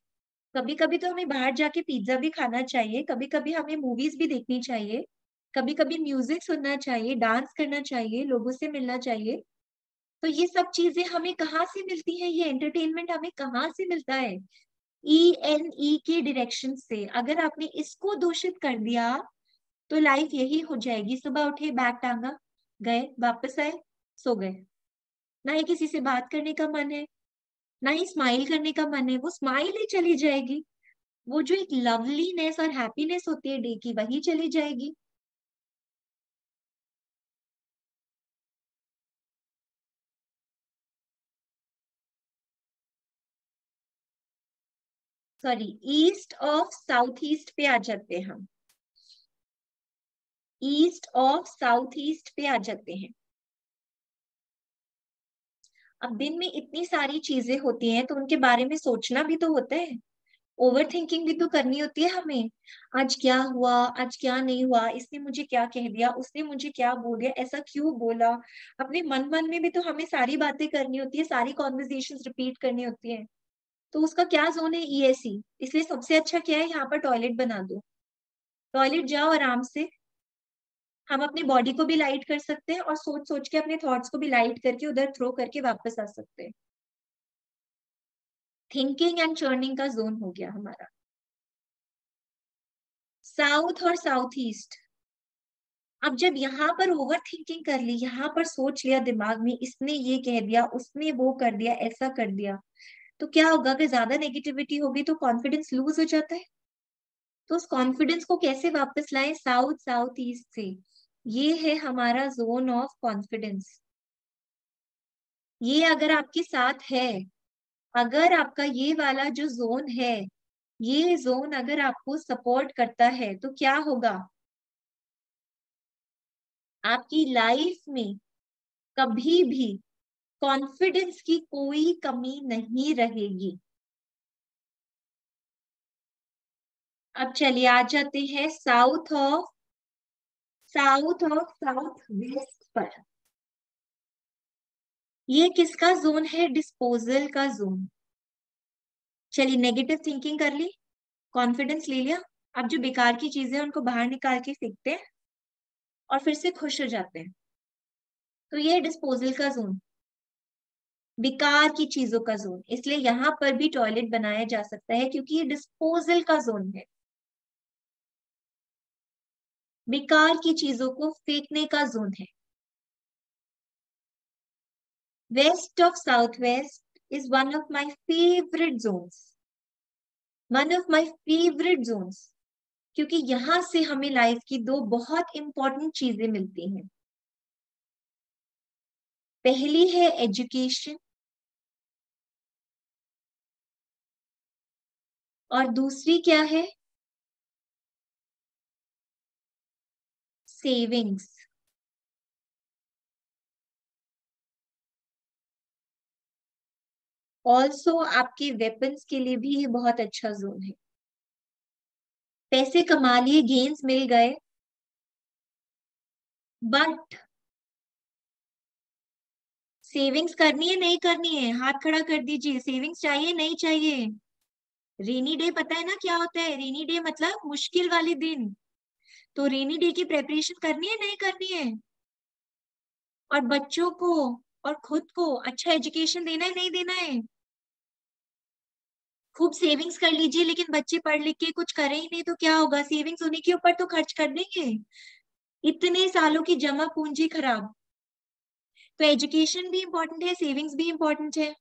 कभी कभी तो हमें बाहर जाके पिज्जा भी खाना चाहिए। कभी कभी हमें मूवीज़ भी देखनी चाहिए। कभी कभी म्यूज़िक सुनना चाहिए डांस करना चाहिए, लोगों से मिलना चाहिए। तो ये सब चीज़ें हमें कहाँ से मिलती है? ये एंटरटेनमेंट हमें कहाँ से मिलता है? ई एन ई के डायरेक्शन से। अगर आपने इसको दूषित कर दिया तो लाइफ यही हो जाएगी। सुबह उठे, बैग टांगा, गए, वापस आए, सो गए। ना ही किसी से बात करने का मन है, ना ही स्माइल करने का मन है। वो स्माइल ही चली जाएगी। वो जो एक लवलीनेस और हैप्पीनेस होती है डे की, वही चली जाएगी। Sorry east of south east पे आ जाते हैं हम। ईस्ट ऑफ़ साउथ ईस्ट पे आ जाते हैं। अब दिन में इतनी सारी चीज़ें होती हैं तो उनके बारे में सोचना भी तो होता है। ओवर थिंकिंग भी तो करनी होती है हमें। आज क्या हुआ, आज क्या नहीं हुआ, इसने मुझे क्या कह दिया, उसने मुझे क्या बोल दिया, ऐसा क्यों बोला? अपने मन मन में भी तो हमें सारी बातें करनी होती है, सारी कॉन्वर्जेशन रिपीट करनी होती है। तो उसका क्या जोन है? ईएससी e इसलिए सबसे अच्छा क्या है? यहाँ पर टॉयलेट बना दो। टॉयलेट जाओ आराम से। हम अपनी बॉडी को भी लाइट कर सकते हैं और सोच सोच के अपने थॉट्स को भी लाइट करके उधर थ्रो करके वापस आ सकते हैं। थिंकिंग एंड चर्निंग का जोन हो गया हमारा। साउथ और साउथ ईस्ट अब जब यहाँ पर ओवर थिंकिंग कर ली, यहाँ पर सोच लिया दिमाग में, इसने ये कह दिया, उसने वो कर दिया, ऐसा कर दिया तो क्या होगा, अगर ज़्यादा नेगेटिविटी होगी तो कॉन्फिडेंस लूज हो जाता है। तो उस कॉन्फिडेंस को कैसे वापस लाए? साउथ साउथ ईस्ट से ये है हमारा जोन ऑफ़ कॉन्फिडेंस ये अगर आपके साथ है, अगर आपका ये वाला जो जोन है, ये जोन अगर आपको सपोर्ट करता है तो क्या होगा? आपकी लाइफ में कभी भी कॉन्फिडेंस की कोई कमी नहीं रहेगी। अब चलिए, आ जाते हैं south of south of south west पर। ये किसका जोन है? डिस्पोजल का जोन चलिए नेगेटिव थिंकिंग कर ली। कॉन्फिडेंस ले लिया। अब जो बेकार की चीज़ें हैं, उनको बाहर निकाल के फेंकते हैं और फिर से खुश हो जाते हैं। तो ये डिस्पोजल का जोन बेकार की चीज़ों का जोन। इसलिए यहाँ पर भी टॉयलेट बनाया जा सकता है क्योंकि ये डिस्पोजल का जोन है। बेकार की चीज़ों को फेंकने का जोन है। West of south west is one of my favourite zones one of my favourite zones क्योंकि यहाँ से हमें लाइफ की दो बहुत इंपॉर्टेंट चीज़ें मिलती हैं। पहली है एजुकेशन और दूसरी क्या है? सेविंग्स ऑल्सो आपके वेपन्स के लिए भी ये बहुत अच्छा जोन है। पैसे कमा लिए गेन्स मिल गए। बट सेविंग्स करनी है, नहीं करनी है? हाथ खड़ा कर दीजिए। सेविंग्स चाहिए, नहीं चाहिए? रेनी डे पता है ना क्या होता है? रेनी डे मतलब मुश्किल वाले दिन। तो रेनी डे की प्रेपरेशन करनी है, नहीं करनी है? और बच्चों को और खुद को अच्छा एजुकेशन देना है, नहीं देना है? खूब सेविंग्स कर लीजिए, लेकिन बच्चे पढ़ लिख के कुछ करें ही नहीं तो क्या होगा? सेविंग्स उन्हीं के ऊपर तो खर्च कर देंगे। इतने सालों की जमा पूंजी खराब। तो एजुकेशन भी इम्पोर्टेंट है सेविंग्स भी इम्पोर्टेंट है।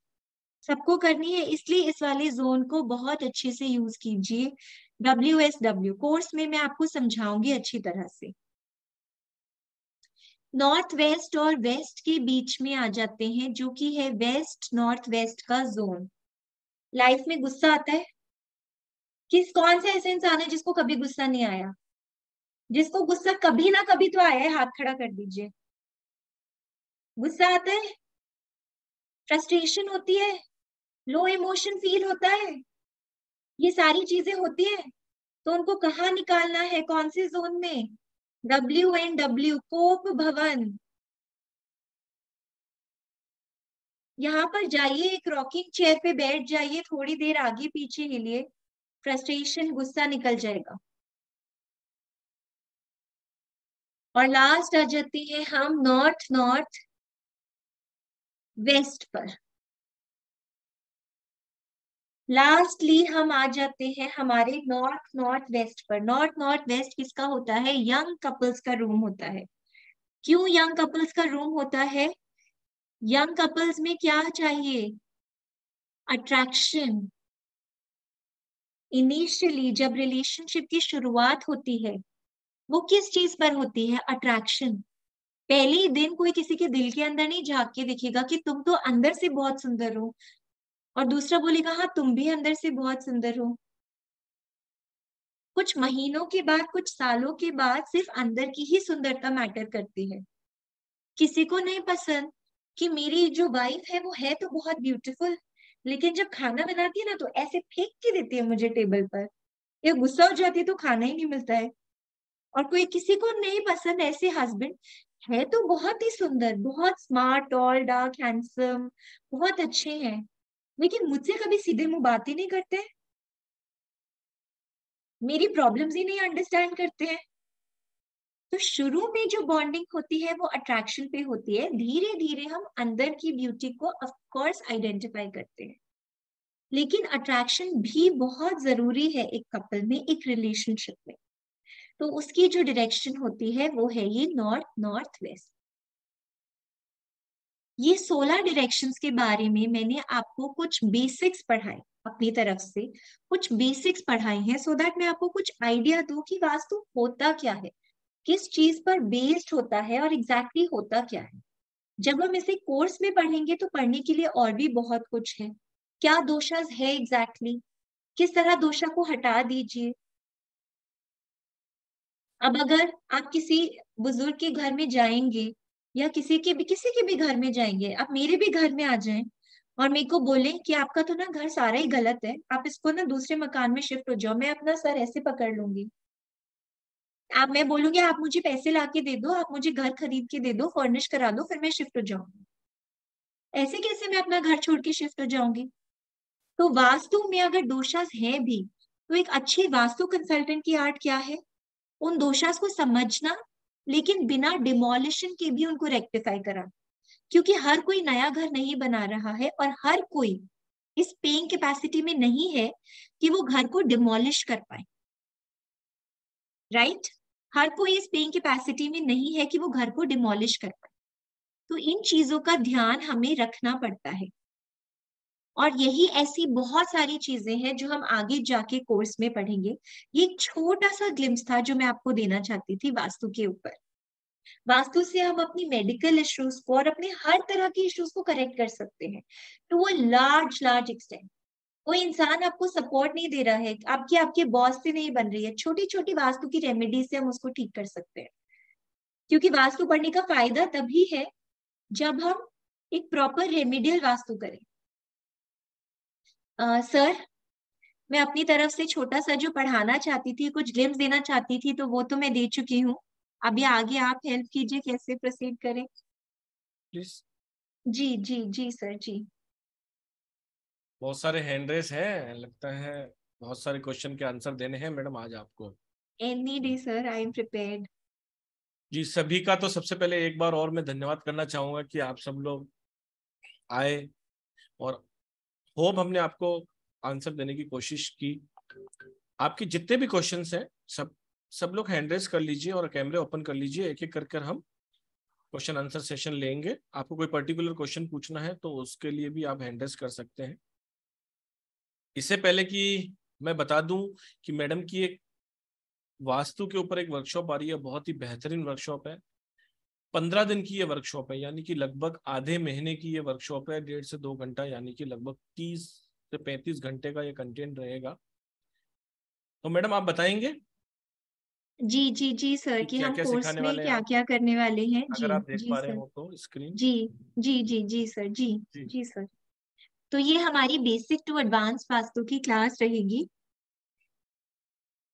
सबको करनी है, इसलिए इस वाले जोन को बहुत अच्छे से यूज़ कीजिए। डब्ल्यू एस डब्ल्यू कोर्स में मैं आपको समझाऊँगी अच्छी तरह से। नॉर्थ वेस्ट और वेस्ट के बीच में आ जाते हैं, जो कि है वेस्ट नॉर्थ वेस्ट का जोन लाइफ में गुस्सा आता है? किस, कौन सा ऐसा इंसान है जिसको कभी गुस्सा नहीं आया? जिसको गुस्सा कभी ना कभी तो आया है, हाथ खड़ा कर दीजिए। गुस्सा आता है? फ्रस्ट्रेशन होती है? लो इमोशन फील होता है। ये सारी चीज़ें होती है। तो उनको कहा निकालना है? कौन से जोन में? डब्ल्यू एन डब्ल्यू कोप भवन। यहाँ पर जाइए, एक रॉकिंग चेयर पे बैठ जाइए, थोड़ी देर आगे पीछे हिलिए फ्रस्ट्रेशन गुस्सा निकल जाएगा। और लास्ट आ जाती है हम नॉर्थ नॉर्थ वेस्ट पर। लास्टली हम आ जाते हैं हमारे नॉर्थ नॉर्थ वेस्ट पर। नॉर्थ नॉर्थ वेस्ट किसका होता है? यंग कपल्स का रूम होता है। क्यों यंग कपल्स का रूम होता है? यंग कपल्स में क्या चाहिए? अट्रैक्शन इनिशियली जब रिलेशनशिप की शुरुआत होती है, वो किस चीज़ पर होती है? अट्रैक्शन पहले ही दिन कोई किसी के दिल के अंदर नहीं झाँक के दिखेगा कि तुम तो अंदर से बहुत सुंदर हो। और दूसरा बोलेगा हाँ तुम भी अंदर से बहुत सुंदर हो। कुछ महीनों के बाद, कुछ सालों के बाद सिर्फ़ अंदर की ही सुंदरता मैटर करती है। किसी को नहीं पसंद कि मेरी जो वाइफ है, वो है तो बहुत ब्यूटीफुल लेकिन जब खाना बनाती है ना तो ऐसे फेंक के देती है मुझे टेबल पर। या गुस्सा हो जाती है तो खाना ही नहीं मिलता है। और कोई, किसी को नहीं पसंद ऐसे हस्बैंड है तो बहुत ही सुंदर, बहुत स्मार्ट टॉल डार्क हैंडसम बहुत अच्छे हैं। लेकिन मुझसे कभी सीधे मुँह बात ही नहीं करते। मेरी प्रॉब्लम्स ही नहीं अंडरस्टैंड करते हैं। तो शुरू में जो बॉन्डिंग होती है, वो अट्रैक्शन पे होती है। धीरे धीरे हम अंदर की ब्यूटी को ऑफ़ कोर्स आइडेंटिफाई करते हैं। लेकिन अट्रैक्शन भी बहुत ज़रूरी है एक कपल में, एक रिलेशनशिप में। तो उसकी जो डायरेक्शन होती है, वो है ये नॉर्थ नॉर्थ वेस्ट ये सोलह डायरेक्शंस के बारे में मैंने आपको कुछ बेसिक्स पढ़ाए अपनी तरफ़ से। कुछ बेसिक्स पढ़ाए हैं सो so दैट मैं आपको कुछ आइडिया दूँ कि वास्तु होता क्या है, किस चीज़ पर बेस्ड होता है और एग्जैक्टली exactly होता क्या है। जब हम इसे कोर्स में पढ़ेंगे तो पढ़ने के लिए और भी बहुत कुछ है। क्या दोषा है एग्जैक्टली exactly? किस तरह दोषा को हटा दीजिए? अब अगर आप किसी बुज़ुर्ग के घर में जाएँगे या किसी के भी, किसी के भी घर में जाएँगे। आप मेरे भी घर में आ जाएँ और मेरे को बोले कि आपका तो ना घर सारा ही गलत है। आप इसको ना दूसरे मकान में शिफ्ट हो जाओ। मैं अपना सर ऐसे पकड़ लूँगी। आप, मैं बोलूँगी, आप मुझे पैसे ला के दे दो, आप मुझे घर खरीद के दे दो फर्निश करा दो, फिर मैं शिफ्ट हो जाऊँगी। ऐसे कैसे मैं अपना घर छोड़ के शिफ्ट हो जाऊँगी? तो वास्तु में अगर दोषास है भी तो एक अच्छे वास्तु कंसल्टेंट की आर्ट क्या है? उन दोषास को समझना लेकिन बिना डिमोलिशन के भी उनको रेक्टिफाई करा। क्योंकि हर कोई नया घर नहीं बना रहा है और हर कोई इस पेइंग कैपेसिटी में नहीं है कि वो घर को डिमोलिश कर पाए। Right right? हर कोई इस पेइंग कैपेसिटी में नहीं है कि वो घर को डिमोलिश कर पाए। तो इन चीज़ों का ध्यान हमें रखना पड़ता है। और यही ऐसी बहुत सारी चीज़ें हैं जो हम आगे जाके कोर्स में पढ़ेंगे। ये एक छोटा सा ग्लिम्स था जो मैं आपको देना चाहती थी वास्तु के ऊपर। वास्तु से हम अपनी मेडिकल इश्यूज़ को और अपने हर तरह के इश्यूज़ को करेक्ट कर सकते हैं। To a large large extent कोई इंसान आपको सपोर्ट नहीं दे रहा है, आपकी, आपके बॉस से नहीं बन रही है छोटी छोटी वास्तु की रेमेडी से हम उसको ठीक कर सकते हैं। क्योंकि वास्तु पढ़ने का फ़ायदा तभी है जब हम एक प्रॉपर रेमेडियल वास्तु करें। सर मैं अपनी तरफ़ से छोटा सा जो पढ़ाना चाहती थी कुछ ग्लिम्स देना चाहती थी तो वो तो मैं दे चुकी हूँ। अभी आगे आप हेल्प कीजिए कैसे प्रोसीड करें। प्लीज़ जी जी जी सर जी। बहुत सारे हैंड रेस है लगता है बहुत सारे क्वेश्चन के आंसर देने हैं मैडम आज आपको। Any day sir I am prepared जी सभी का तो सबसे पहले एक बार और मैं धन्यवाद करना चाहूँगा कि आप सब लोग आए और होप हमने आपको आंसर देने की कोशिश की। आपके जितने भी क्वेश्चन हैं, सब सब लोग हैंड रेस कर लीजिए और कैमरे ओपन कर लीजिए एक एक कर हम क्वेश्चन आंसर सेशन लेंगे। आपको कोई पर्टिकुलर क्वेश्चन पूछना है तो उसके लिए भी आप हैंड रेस कर सकते हैं। इससे पहले कि मैं बता दूँ कि मैडम की एक वास्तु के ऊपर एक वर्कशॉप आ रही है, बहुत ही बेहतरीन वर्कशॉप है। पंद्रह दिन की ये वर्कशॉप है यानी कि लगभग आधे महीने की ये वर्कशॉप है डेढ़ से दो घंटा यानी कि लगभग तीस से पैंतीस घंटे का ये कंटेंट रहेगा। तो मैडम आप बताएँगे? जी जी जी सर कि हम कोर्स में क्या क्या करने वाले हैं? जी अगर आप देख जी पा रहे हो तो स्क्रीन जी जी जी जी सर जी जी, जी सर तो ये हमारी बेसिक टू एडवांस वास्तु की क्लास रहेगी।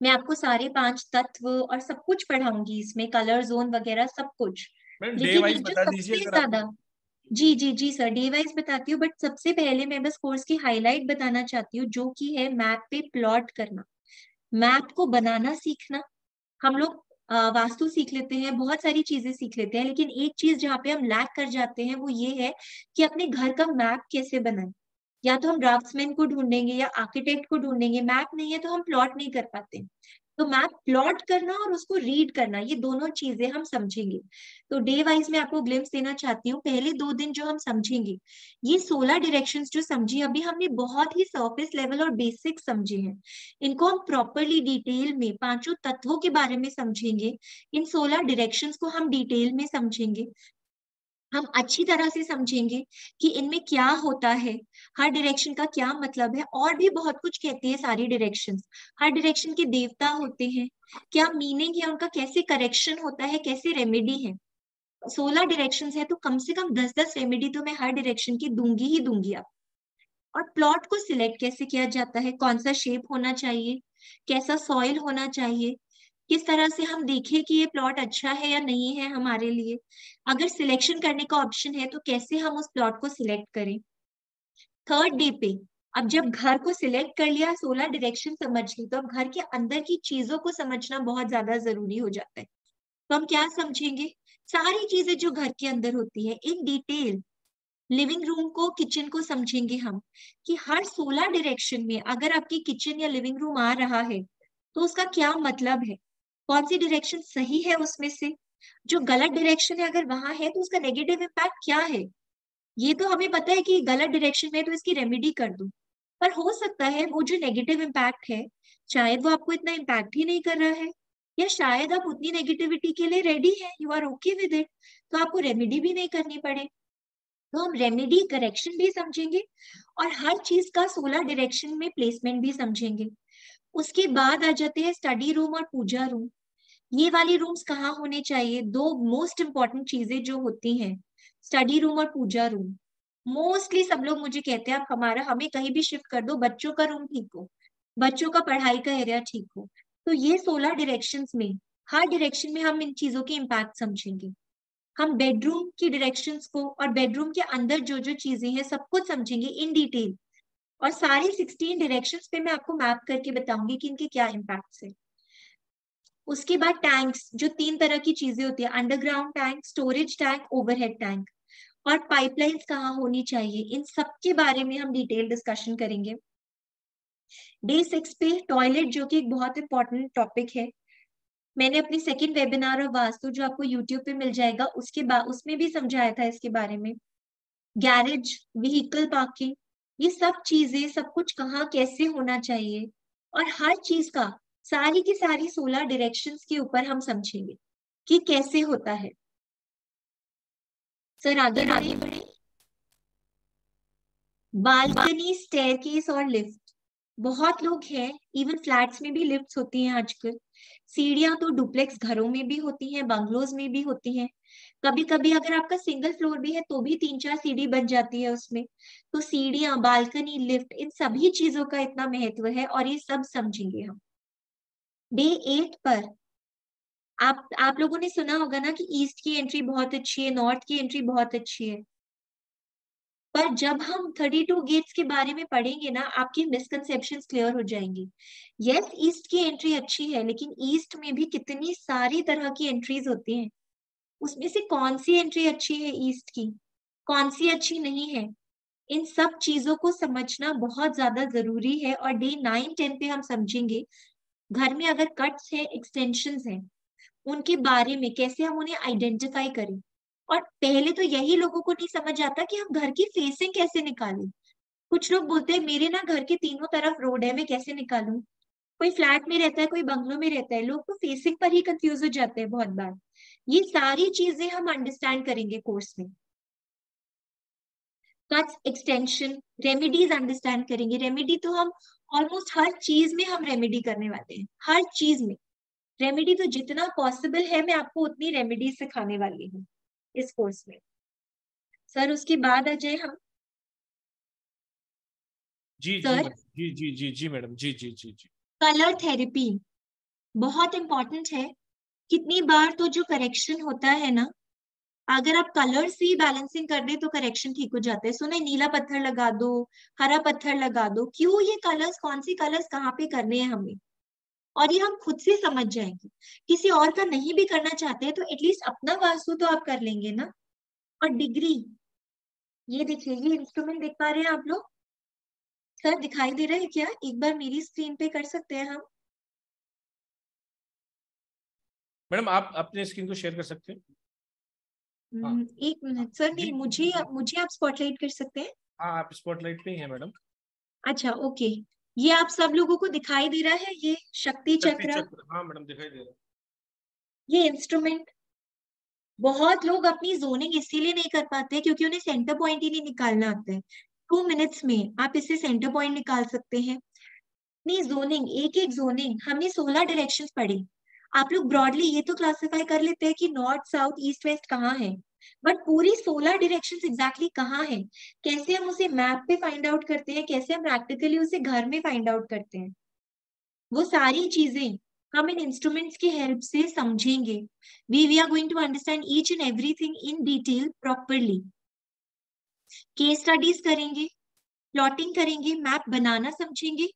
मैं आपको सारे पाँच तत्व और सब कुछ पढ़ाऊँगी इसमें कलर जोन वगैरह सब कुछ। लेकिन जो सबसे ज़्यादा जी जी जी सर डे वाइज बताती हूँ बट सबसे पहले मैं बस कोर्स की हाईलाइट बताना चाहती हूँ जो कि है मैप पे प्लॉट करना। मैप को बनाना सीखना। हम लोग वास्तु सीख लेते हैं बहुत सारी चीज़ें सीख लेते हैं लेकिन एक चीज़ जहाँ पे हम लैक कर जाते हैं वो ये है कि अपने घर का मैप कैसे बनाए। या तो हम ड्राफ्ट्समैन को ढूंढेंगे या आर्किटेक्ट को ढूंढेंगे मैप नहीं है तो हम प्लॉट नहीं कर पाते। तो मैप प्लॉट करना और उसको रीड करना, ये दोनों चीज़ें हम समझेंगे। तो डे वाइज में आपको ग्लिम्स देना चाहती हूँ, पहले दो दिन जो हम समझेंगे, ये सोलह डायरेक्शंस जो समझी, अभी हमने बहुत ही सर्फेस लेवल और बेसिक समझे हैं। इनको हम प्रॉपरली डिटेल में, पाँचों तत्वों के बारे में समझेंगे, इन सोलह डायरेक्शंस को हम डिटेल में समझेंगे। हम अच्छी तरह से समझेंगे कि इनमें क्या होता है, हर डायरेक्शन का क्या मतलब है और भी बहुत कुछ कहती है सारी डायरेक्शन हर डायरेक्शन के देवता होते हैं, क्या मीनिंग है उनका कैसे करेक्शन होता है, कैसे रेमेडी है? सोलह डायरेक्शन है तो कम से कम दस दस रेमेडी तो मैं हर डायरेक्शन की दूँगी ही दूँगी आप और प्लॉट को सिलेक्ट कैसे किया जाता है? कौन सा शेप होना चाहिए? कैसा सॉइल होना चाहिए? किस तरह से हम देखें कि ये प्लॉट अच्छा है या नहीं है हमारे लिए? अगर सिलेक्शन करने का ऑप्शन है तो कैसे हम उस प्लॉट को सिलेक्ट करें? थर्ड डे पे, अब जब घर को सिलेक्ट कर लिया सोलह डायरेक्शन समझ ली तो अब घर के अंदर की चीज़ों को समझना बहुत ज़्यादा ज़रूरी हो जाता है। तो हम क्या समझेंगे? सारी चीज़ें जो घर के अंदर होती है इन डिटेल लिविंग रूम को किचन को समझेंगे हम कि हर सोलह डायरेक्शन में अगर आपकी किचन या लिविंग रूम आ रहा है तो उसका क्या मतलब है? कौन सी डायरेक्शन सही है उसमें से? जो गलत डायरेक्शन है अगर वहाँ है तो उसका नेगेटिव इम्पैक्ट क्या है? ये तो हमें पता है कि गलत डायरेक्शन में तो इसकी रेमेडी कर दू। पर हो सकता है वो जो नेगेटिव इम्पैक्ट है, शायद वो आपको इतना इम्पैक्ट ही नहीं कर रहा है, या शायद आप उतनी नेगेटिविटी के लिए रेडी है you are okay with it तो आपको रेमेडी भी नहीं करनी पड़े। तो हम रेमेडी करेक्शन भी समझेंगे और हर चीज़ का सोलह डायरेक्शन में प्लेसमेंट भी समझेंगे। उसके बाद आ जाते हैं स्टडी रूम और पूजा रूम ये वाली रूम्स कहाँ होने चाहिए? दो मोस्ट इंपॉर्टेंट चीज़ें जो होती हैं स्टडी रूम और पूजा रूम मोस्टली सब लोग मुझे कहते हैं, आप हमारा, हमें कहीं भी शिफ्ट कर दो, बच्चों का रूम ठीक हो, बच्चों का पढ़ाई का एरिया ठीक हो. तो ये सोलह डायरेक्शंस में, हर डायरेक्शन में हम इन चीज़ों के इम्पैक्ट समझेंगे। हम बेडरूम की डायरेक्शंस को और बेडरूम के अंदर जो जो चीज़ें हैं, सब कुछ समझेंगे इन डिटेल और सारी सिक्सटीन डायरेक्शंस पे मैं आपको मैप करके बताऊँगी कि इनके क्या इम्पैक्ट है। उसके बाद टैंक्स जो तीन तरह की चीज़ें होती है underground tank storage tank overhead tank और पाइपलाइंस कहाँ होनी चाहिए, इन सब के बारे में हम डिटेल डिस्कशन करेंगे। डे सिक्स पे टॉयलेट जो कि एक बहुत इंपॉर्टेंट टॉपिक है। मैंने अपनी सेकंड वेबिनार और वास्तु जो आपको यूट्यूब पे मिल जाएगा, उसके बाद उसमें भी समझाया था इसके बारे में। गैरेज व्हीकल पार्किंग ये सब चीज़ें सब कुछ कहाँ कैसे होना चाहिए? और हर चीज़ का सारी की सारी सोलह डायरेक्शंस के ऊपर हम समझेंगे कि कैसे होता है। सर आगे आगे बढ़े बालकनी स्टेयरकेस और लिफ्ट बहुत लोग हैं इवन फ्लैट्स में भी लिफ्ट्स होती हैं आजकल। सीढ़ियाँ तो डुप्लेक्स घरों में भी होती हैं बंगलोज में भी होती हैं। कभी कभी अगर आपका सिंगल फ्लोर भी है तो भी तीन चार सीढ़ी बन जाती है उसमें। तो सीढ़ियाँ, बालकनी लिफ्ट इन सभी चीज़ों का इतना महत्व है और ये सब समझेंगे हम। डे एट पर आप आप लोगों ने सुना होगा ना कि ईस्ट की एंट्री बहुत अच्छी है नॉर्थ की एंट्री बहुत अच्छी है। पर जब हम 32 गेट्स के बारे में पढ़ेंगे ना, आपकी मिसकनसेप्शन क्लियर हो जाएँगी। यस ईस्ट की एंट्री अच्छी है, लेकिन ईस्ट में भी कितनी सारी तरह की एंट्रीज होती हैं। उसमें से कौन सी एंट्री अच्छी है ईस्ट की? कौन सी अच्छी नहीं है? इन सब चीज़ों को समझना बहुत ज़्यादा ज़रूरी है और डे नाइन टेन पे हम समझेंगे, घर में अगर कट्स हैं एक्सटेंशन हैं, उनके बारे में कैसे हम उन्हें आइडेंटिफाई करें? और पहले तो यही लोगों को नहीं समझ आता कि हम घर की फेसिंग कैसे निकालें? कुछ लोग बोलते हैं, मेरे ना घर के तीनों तरफ़ रोड है, मैं कैसे निकालूं? कोई फ्लैट में रहता है, कोई बंगलों में रहता है, लोग तो फेसिंग पर ही कंफ्यूज हो जाते हैं बहुत बार। ये सारी चीज़ें हम अंडरस्टैंड करेंगे कोर्स में। कट्स एक्सटेंशन रेमेडीज अंडरस्टैंड करेंगे। रेमेडी तो हम ऑलमोस्ट हर चीज़ में हम रेमेडी करने वाले हैं। हर चीज़ में। रेमेडी तो जितना पॉसिबल है मैं आपको उतनी रेमेडी सिखाने वाली हूँ इस कोर्स में। सर उसके बाद आ जाए हम। जी सर जी जी जी जी मैडम जी जी जी जी। कलर थेरेपी बहुत इंपॉर्टेंट है। कितनी बार तो जो करेक्शन होता है ना, अगर आप कलर से बैलेंसिंग कर दे तो करेक्शन ठीक हो जाता है। सुना नीला पत्थर लगा दो, हरा पत्थर लगा दो, क्यों ये कलर्स कौन सी कलर्स कहाँ पे करने हैं हमें? और ये हम खुद से समझ जाएँगे। किसी और का नहीं भी करना चाहते हैं तो एटलीस्ट अपना वास्तु तो आप कर लेंगे ना। और डिग्री ये देखिए, ये इंस्ट्रूमेंट देख पा रहे हैं आप लोग? सर दिखाई दे रहा है क्या? एक बार मेरी स्क्रीन पे कर सकते हैं हम? मैडम आप अपने स्क्रीन को शेयर कर सकते हैं। हाँ। हम्म, एक मिनट सर नहीं मुझे मुझे आप स्पॉटलाइट कर सकते हैं? हाँ आप स्पॉटलाइट पे ही हैं मैडम। अच्छा ओके। ये आप सब लोगों को दिखाई दे रहा है? ये शक्ति चक्र? हाँ मैडम दिखाई दे रहा है। ये इंस्ट्रूमेंट बहुत लोग अपनी जोनिंग इसीलिए नहीं कर पाते क्योंकि उन्हें सेंटर पॉइंट ही नहीं निकालना आता है। टू मिनट्स में आप इससे सेंटर पॉइंट निकाल सकते हैं। नहीं जोनिंग एक एक जोनिंग हमने सोलह डायरेक्शंस पढ़ी। आप लोग ब्रॉडली ये तो क्लासिफाई कर लेते हैं कि नॉर्थ साउथ ईस्ट वेस्ट कहाँ है? बट पूरी सोलह डायरेक्शन एग्जैक्टली कहाँ है? कैसे हम उसे मैप पे फाइंड आउट करते हैं? कैसे हम प्रैक्टिकली उसे घर में फाइंड आउट करते हैं? वो सारी चीज़ें हम इन इंस्ट्रूमेंट्स की हेल्प से समझेंगे। We we are going to understand each and everything in detail properly case studies करेंगे प्लॉटिंग करेंगे मैप बनाना समझेंगे।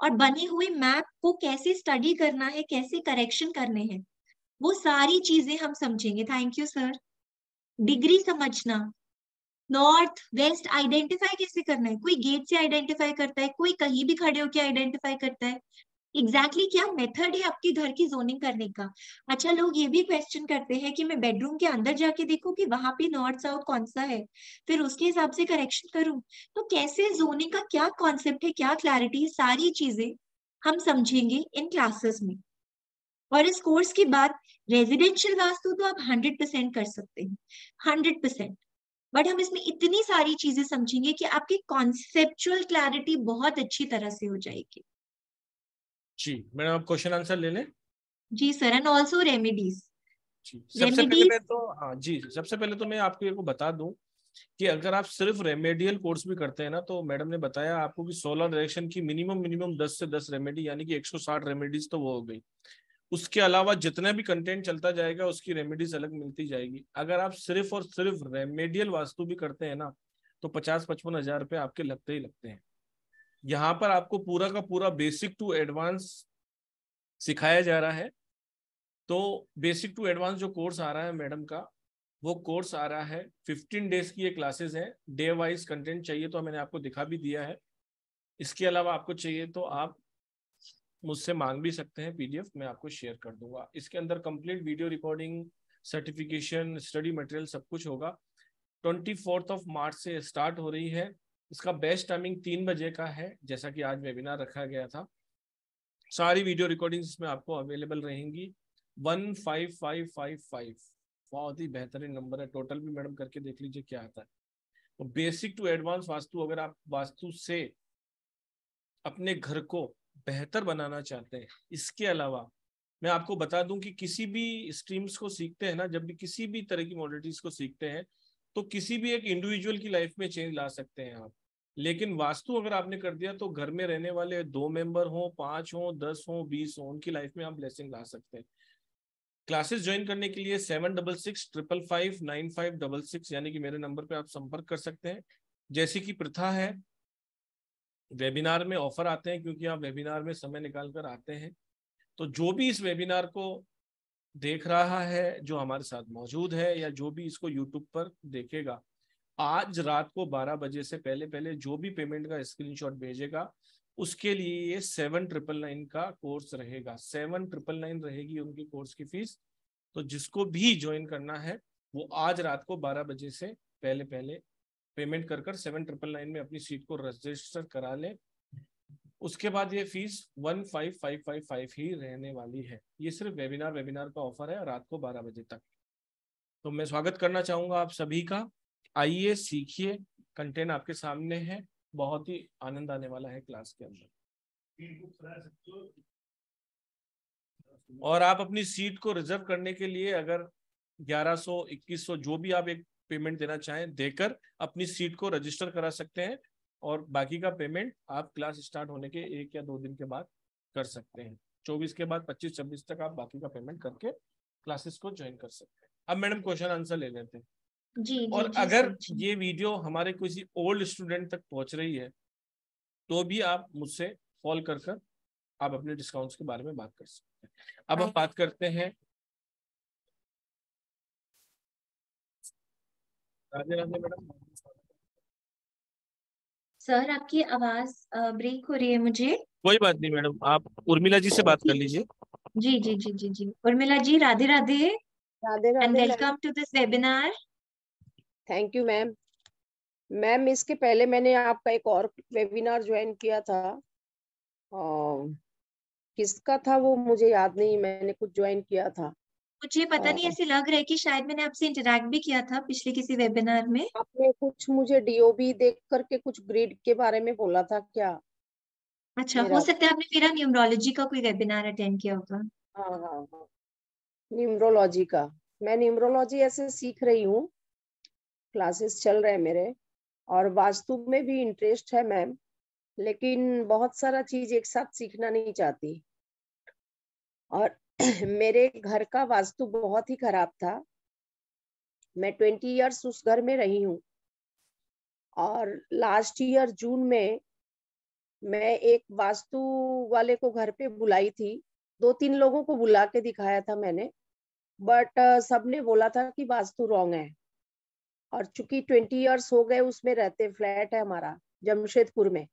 और बने हुए मैप को कैसे स्टडी करना है कैसे करेक्शन करने हैं वो सारी चीज़ें हम समझेंगे। थैंक यू सर डिग्री समझना। नॉर्थ वेस्ट आइडेंटिफाई कैसे करना है? कोई गेट से आइडेंटिफाई करता है? कोई कहीं भी खड़े होकर आइडेंटिफाई करता है? एग्जैक्टली exactly, क्या मेथड है आपके घर की जोनिंग करने का? अच्छा लोग ये भी क्वेश्चन करते हैं कि मैं बेडरूम के अंदर जाके देखूँ कि वहाँ पे नॉर्थ साउथ कौन सा है? फिर उसके हिसाब से करेक्शन करूँ। तो कैसे जोनिंग का क्या कॉन्सेप्ट है, क्या क्लैरिटी है, सारी चीज़ें हम समझेंगे इन क्लासेस में। और इस कोर्स के बाद रेजिडेंशियल वास्तु तो आप हंड्रेड परसेंट कर सकते हैं। हंड्रेड परसेंट बट हम इसमें इतनी सारी चीज़ें समझेंगे कि आपकी कॉन्सेप्चुअल क्लैरिटी बहुत अच्छी तरह से हो जाएगी। जी मैडम आप क्वेश्चन आंसर ले लें? जी सर एंड ऑल्सो रेमेडीज सबसे पहले तो हाँ जी सबसे पहले तो मैं आपको बता दूँ कि अगर आप सिर्फ़ रेमेडियल कोर्स भी करते हैं ना तो मैडम ने बताया आपको कि 16 डायरेक्शन की मिनिमम मिनिमम 10 से 10 रेमेडी यानी कि 160 रेमेडीज तो वो हो गई। उसके अलावा जितना भी कंटेंट चलता जाएगा उसकी रेमेडीज अलग मिलती जाएगी। अगर आप सिर्फ़ और सिर्फ़ रेमेडियल वास्तु भी करते हैं ना तो पचास पचपन हज़ार रुपये आपके लगते ही लगते हैं। यहाँ पर आपको पूरा का पूरा बेसिक टू एडवांस सिखाया जा रहा है। तो बेसिक टू एडवांस जो कोर्स आ रहा है मैडम का, वो कोर्स आ रहा है। फिफ्टीन डेज़ की ये क्लासेस है। डे वाइज कंटेंट चाहिए तो मैंने आपको दिखा भी दिया है। इसके अलावा आपको चाहिए तो आप मुझसे मांग भी सकते हैं पीडीएफ मैं आपको शेयर कर दूँगा। इसके अंदर complete video recording certification study material सब कुछ होगा। ट्वेंटी फोर्थ ऑफ़ मार्च से स्टार्ट हो रही है। इसका बेस्ट टाइमिंग तीन बजे का है, जैसा कि आज वेबिनार रखा गया था। सारी वीडियो रिकॉर्डिंग्स इसमें आपको अवेलेबल रहेंगी। One five five five five बहुत ही बेहतरीन नंबर है। टोटल भी मैडम करके देख लीजिए क्या आता है। तो बेसिक टू एडवांस वास्तु, अगर आप वास्तु से अपने घर को बेहतर बनाना चाहते हैं, इसके अलावा मैं आपको बता दूँ कि किसी भी स्ट्रीम्स को सीखते हैं ना, जब भी किसी भी तरह की मॉडलिटीज को सीखते हैं तो किसी भी एक इंडिविजुअल की लाइफ में चेंज ला सकते हैं आप। लेकिन वास्तु अगर आपने कर दिया तो घर में रहने वाले दो मेंबर हो, पाँच हो, दस हो, बीस हो, उनकी लाइफ में आप ब्लेसिंग ला सकते हैं। क्लासेस ज्वाइन करने के लिए seven double six triple five nine five double six यानी कि मेरे नंबर पे आप संपर्क कर सकते हैं। जैसी कि प्रथा है वेबिनार में ऑफ़र आते हैं, क्योंकि आप वेबिनार में समय निकाल कर आते हैं। तो जो भी इस वेबिनार को देख रहा है, जो हमारे साथ मौजूद है या जो भी इसको यूट्यूब पर देखेगा, आज रात को 12 बजे से पहले पहले जो भी पेमेंट का स्क्रीनशॉट भेजेगा, उसके लिए ये सेवन ट्रिपल नाइन का कोर्स रहेगा। सेवन ट्रिपल नाइन रहेगी उनकी कोर्स की फ़ीस तो जिसको भी ज्वाइन करना है, वो आज रात को 12 बजे से पहले पहले पेमेंट कर कर सेवन ट्रिपल नाइन में अपनी सीट को रजिस्टर करा ले। उसके बाद ये fees one five five five five ही रहने वाली है। ये सिर्फ़ वेबिनार वेबिनार का ऑफ़र है रात को बारह बजे तक। तो मैं स्वागत करना चाहूँगा आप सभी का। आइए, सीखिए। कंटेंट आपके सामने है। बहुत ही आनंद आने वाला है क्लास के अंदर। और आप अपनी सीट को रिज़र्व करने के लिए अगर 1100 2100 जो भी आप एक पेमेंट देना चाहें, देकर अपनी सीट को रजिस्टर करा सकते हैं। और बाकी का पेमेंट आप क्लास स्टार्ट होने के एक या दो दिन के बाद कर सकते हैं। चौबीस के बाद पच्चीस छब्बीस तक आप बाकी का पेमेंट करके क्लासेस को ज्वाइन कर सकते हैं। अब मैडम क्वेश्चन आंसर ले लेते हैं। जी जी और जी अगर जी ये वीडियो हमारे किसी ओल्ड स्टूडेंट तक पहुँच रही है तो भी आप मुझसे कॉल कर कर आप अपने डिस्काउंट्स के बारे में बात कर सकते हैं। अब हम बात करते हैं राधे राधे मैडम। सर आपकी आवाज़ ब्रेक हो रही है मुझे। कोई बात नहीं मैडम आप उर्मिला जी से बात कर लीजिए। जी जी जी जी जी। Urmila ji Radhe Radhe. And welcome to this webinar thank you ma'am ma'am इसके पहले मैंने आपका एक और वेबिनार ज्वाइन किया था। किसका था वो मुझे याद नहीं मैंने कुछ ज्वाइन किया था। मुझे पता नहीं। ऐसे लग रहा है कि शायद मैंने आपसे इंटरेक्ट भी किया था पिछले किसी वेबिनार में। आपने कुछ मुझे डीओबी देख करके कुछ ग्रिड के बारे में बोला था क्या? अच्छा हो सकता है आपने मेरा न्यूमरोलॉजी का कोई वेबिनार अटेंड किया होगा। हाँ हाँ हाँ। न्यूमरोलॉजी का। मैं न्यूमरोलॉजी ऐसे सीख रही हूँ। क्लासेस चल रहे हैं मेरे। और वास्तु में भी इंटरेस्ट है मैम लेकिन बहुत सारा चीज़ एक साथ सीखना नहीं चाहती। और मेरे घर का वास्तु बहुत ही खराब था। मैं ट्वेंटी इयर्स उस घर में रही हूँ। और लास्ट ईयर जून में मैं एक वास्तु वाले को घर पे बुलाई थी। दो तीन लोगों को बुला के दिखाया था मैंने, बट सबने बोला था कि वास्तु रॉन्ग है। और चूँकि ट्वेंटी इयर्स हो गए, उसमें रहते फ्लैट है हमारा, जमशेदपुर में।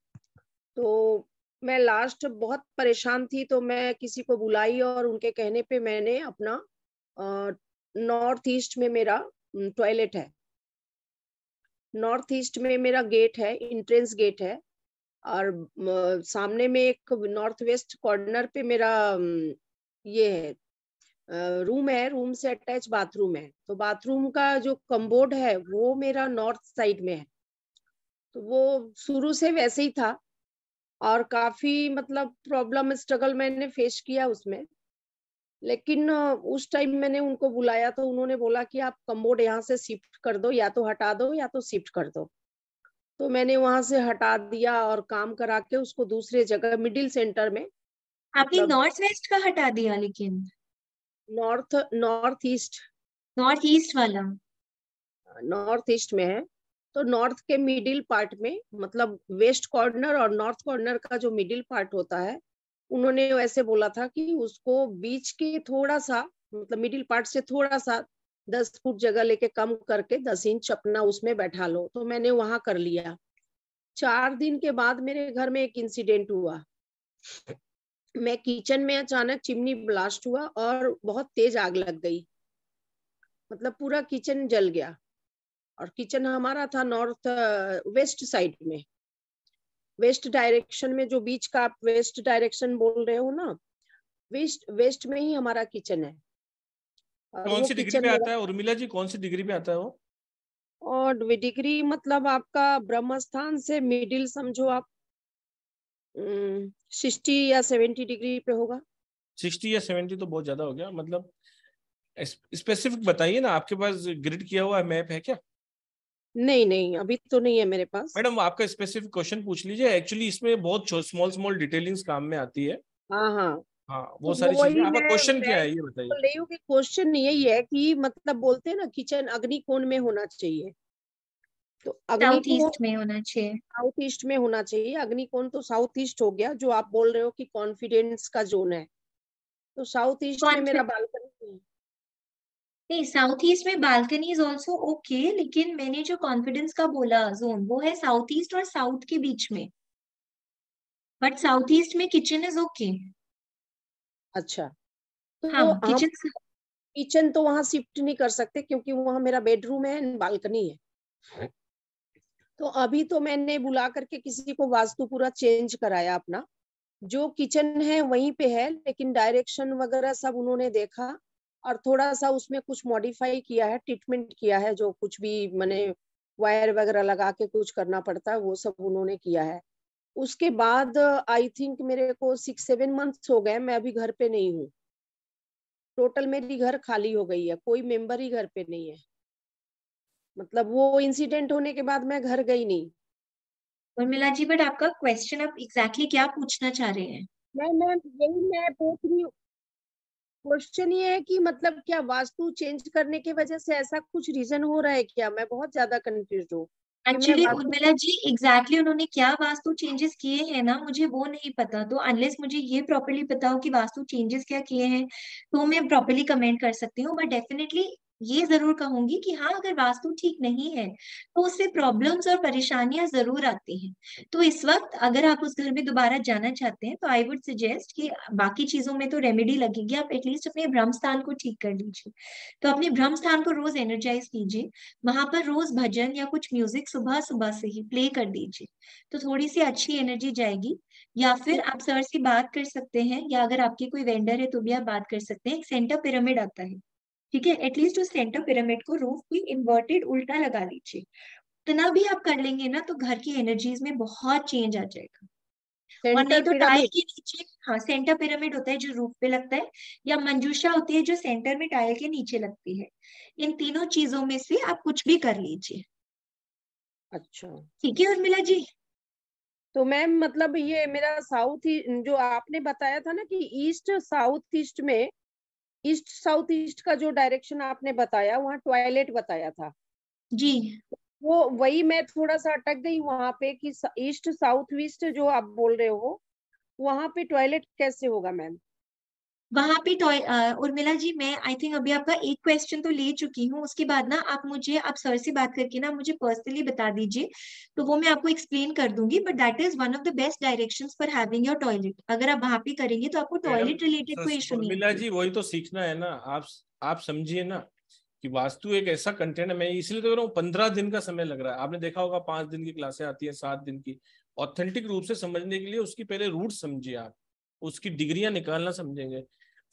तो मैं लास्ट बहुत परेशान थी तो मैं किसी को बुलाई और उनके कहने पे मैंने अपना नॉर्थ ईस्ट में मेरा टॉयलेट है। नॉर्थ ईस्ट में मेरा गेट है इंट्रेंस गेट है, और सामने में एक नॉर्थ वेस्ट कॉर्नर पे मेरा ये है रूम है रूम से अटैच बाथरूम है। तो बाथरूम का जो कम्बोर्ड है, वो मेरा नॉर्थ साइड में है। तो वो शुरू से वैसे ही था। और काफ़ी मतलब प्रॉब्लम स्ट्रगल मैंने फेस किया उसमें। लेकिन उस टाइम मैंने उनको बुलाया तो उन्होंने बोला कि आप कम्बोर्ड यहाँ से शिफ्ट कर दो या तो हटा दो या तो शिफ्ट कर दो। तो मैंने वहाँ से हटा दिया और काम करा के उसको दूसरे जगह मिडिल सेंटर में आपने मतलब नॉर्थ वेस्ट का हटा दिया लेकिन? North north east north east वाला। नॉर्थ ईस्ट में है। तो नॉर्थ के मिडिल पार्ट में मतलब वेस्ट कॉर्नर और नॉर्थ कॉर्नर का जो मिडिल पार्ट होता है, उन्होंने वैसे बोला था कि उसको बीच के थोड़ा सा मतलब मिडिल पार्ट से थोड़ा सा दस फुट जगह लेके कम करके दस इंच अपना उसमें बैठा लो। तो मैंने वहाँ कर लिया। चार दिन के बाद मेरे घर में एक इंसिडेंट हुआ। मैं किचन में अचानक चिमनी ब्लास्ट हुआ और बहुत तेज आग लग गई। मतलब पूरा किचन जल गया। और किचन हमारा था नॉर्थ वेस्ट साइड में। वेस्ट डायरेक्शन में जो बीच का आप वेस्ट डायरेक्शन बोल रहे हो ना वेस्ट वेस्ट में ही हमारा किचन है। कौन सी डिग्री पे आता है? उर्मिला जी कौन सी डिग्री पे आता है वो? और डिग्री मतलब आपका ब्रह्मस्थान से मिडिल समझो आप सिक्सटी या सेवेंटी डिग्री पे होगा। सिक्सटी या सेवेंटी तो बहुत ज़्यादा हो गया मतलब स्पेसिफिक बताइए ना आपके पास ग्रिड किया हुआ मैप है क्या? नहीं नहीं अभी तो नहीं है मेरे पास। मैडम आपका स्पेसिफिक क्वेश्चन पूछ लीजिए। एक्चुअली इसमें बहुत स्मॉल स्मॉल डिटेलिंग्स काम में आती है। हाँ हाँ। हाँ वो तो सारी चीज़ें। आपका क्वेश्चन क्या है? ये बताइए। बोल रही हूँ कि क्वेश्चन यही है कि मतलब बोलते हैं ना किचन अग्निकोण में होना चाहिए। तो साउथ ईस्ट में होना चाहिए। साउथ ईस्ट में होना चाहिए। अग्निकोण तो साउथ ईस्ट हो गया जो आप बोल रहे हो कि कॉन्फिडेंस का जोन है। तो साउथ ईस्ट में मेरा बालकनी है। नहीं साउथ ईस्ट में बालकनी इज़ ऑल्सो ओके लेकिन मैंने जो कॉन्फिडेंस का बोला जोन वो है साउथ ईस्ट और साउथ के बीच में। बट साउथ ईस्ट में किचन इज़ ओके अच्छा। तो हाँ किचन किचन तो वहाँ शिफ्ट नहीं कर सकते क्योंकि वहाँ मेरा बेडरूम है एंड बालकनी है। तो अभी तो मैंने बुला करके किसी को वास्तु पूरा चेंज कराया अपना। जो किचन है वहीं पे है लेकिन डायरेक्शन वगैरह सब उन्होंने देखा। और थोड़ा सा उसमें कुछ मॉडिफाई किया है ट्रीटमेंट किया है जो कुछ भी मैंने वायर वगैरह लगा के कुछ करना पड़ता है वो सब उन्होंने किया है। उसके बाद आई थिंक मेरे को सिक्स सेवन मंथ्स हो गए मैं अभी घर पे नहीं हूँ। टोटल मेरी घर खाली हो गई है कोई मेंबर ही घर पे नहीं है। मतलब वो इंसिडेंट होने के बाद मैं घर गई नहीं। उर्मिला जी बट आपका क्वेश्चन आप एग्जैक्टली exactly क्या पूछना चाह रहे हैं? मैं मैं यही मैं पूछ रही हूँ क्वेश्चन ये है कि मतलब क्या वास्तु चेंज करने की वजह से ऐसा कुछ रीजन हो रहा है क्या? मैं बहुत ज़्यादा कंफ्यूज हूँ। एक्चुअली उर्मिला जी एग्जैक्टली उन्होंने क्या वास्तु चेंजेस किए हैं ना मुझे वो नहीं पता। तो अनलेस मुझे ये प्रॉपरली पता हो कि वास्तु चेंजेस क्या किए हैं तो मैं प्रॉपरली कमेंट कर सकती हूँ। बट डेफिनेटली ये ज़रूर कहूँगी कि हाँ अगर वास्तु ठीक नहीं है तो उससे प्रॉब्लम्स और परेशानियाँ ज़रूर आती हैं। तो इस वक्त अगर आप उस घर में दोबारा जाना चाहते हैं तो आई वुड सजेस्ट कि बाकी चीज़ों में तो रेमेडी लगेगी। आप एटलीस्ट अपने ब्रह्म स्थान को ठीक कर लीजिए। तो अपने ब्रह्म स्थान को रोज एनर्जाइज कीजिए। वहाँ पर रोज भजन या कुछ म्यूज़िक सुबह सुबह से ही प्ले कर दीजिए। तो थोड़ी सी अच्छी एनर्जी जाएगी। या फिर आप सर से बात कर सकते हैं, या अगर आपके कोई वेंडर है तो भी आप बात कर सकते हैं। एक सेंटर पिरामिड आता है। ठीक है? एटलीस्ट उस सेंटर पिरामिड को रूफ पे इन्वर्टेड उल्टा लगा लीजिए इतना भी आप कर लेंगे ना तो घर की एनर्जीज में बहुत चेंज आ जाएगा। और नहीं तो टाइल के नीचे हाँ सेंटर पिरामिड होता है जो रूफ पे लगता है या मंजूषा होती है जो सेंटर में टाइल के नीचे लगती है। इन तीनों चीज़ों में से आप कुछ भी कर लीजिए। अच्छा। ठीक है उर्मिला जी? तो मैम मतलब ये मेरा साउथ जो आपने बताया था ना कि ईस्ट साउथ ईस्ट में ईस्ट साउथ ईस्ट का जो डायरेक्शन आपने बताया वहाँ टॉयलेट बताया था। जी। वो वही मैं थोड़ा सा अटक गई वहाँ पे कि ईस्ट साउथ ईस्ट जो आप बोल रहे हो वहाँ पे टॉयलेट कैसे होगा मैम? वहाँ पे टॉय उर्मिला जी मैं आई थिंक अभी आपका एक क्वेश्चन तो ले चुकी हूँ उसके बाद ना आप मुझे आप सर से बात करके ना मुझे पर्सनली बता दीजिए तो वो मैं आपको एक्सप्लेन कर दूँगी but that is one of the best directions for having your toilet अगर आप वहाँ पे करेंगे तो आपको टॉयलेट रिलेटेड कोई इशू नहीं उर्मिला जी वही तो सीखना है ना आप आप समझिए ना कि वास्तु एक ऐसा कंटेंट है मैं इसलिए तो कह रहा हूँ पंद्रह दिन का समय लग रहा है। आपने देखा होगा पाँच दिन की क्लासें आती है सात दिन की। ऑथेंटिक रूप से समझने के लिए उसकी पहले रूट समझिए आप उसकी डिग्रियाँ निकालना समझेंगे।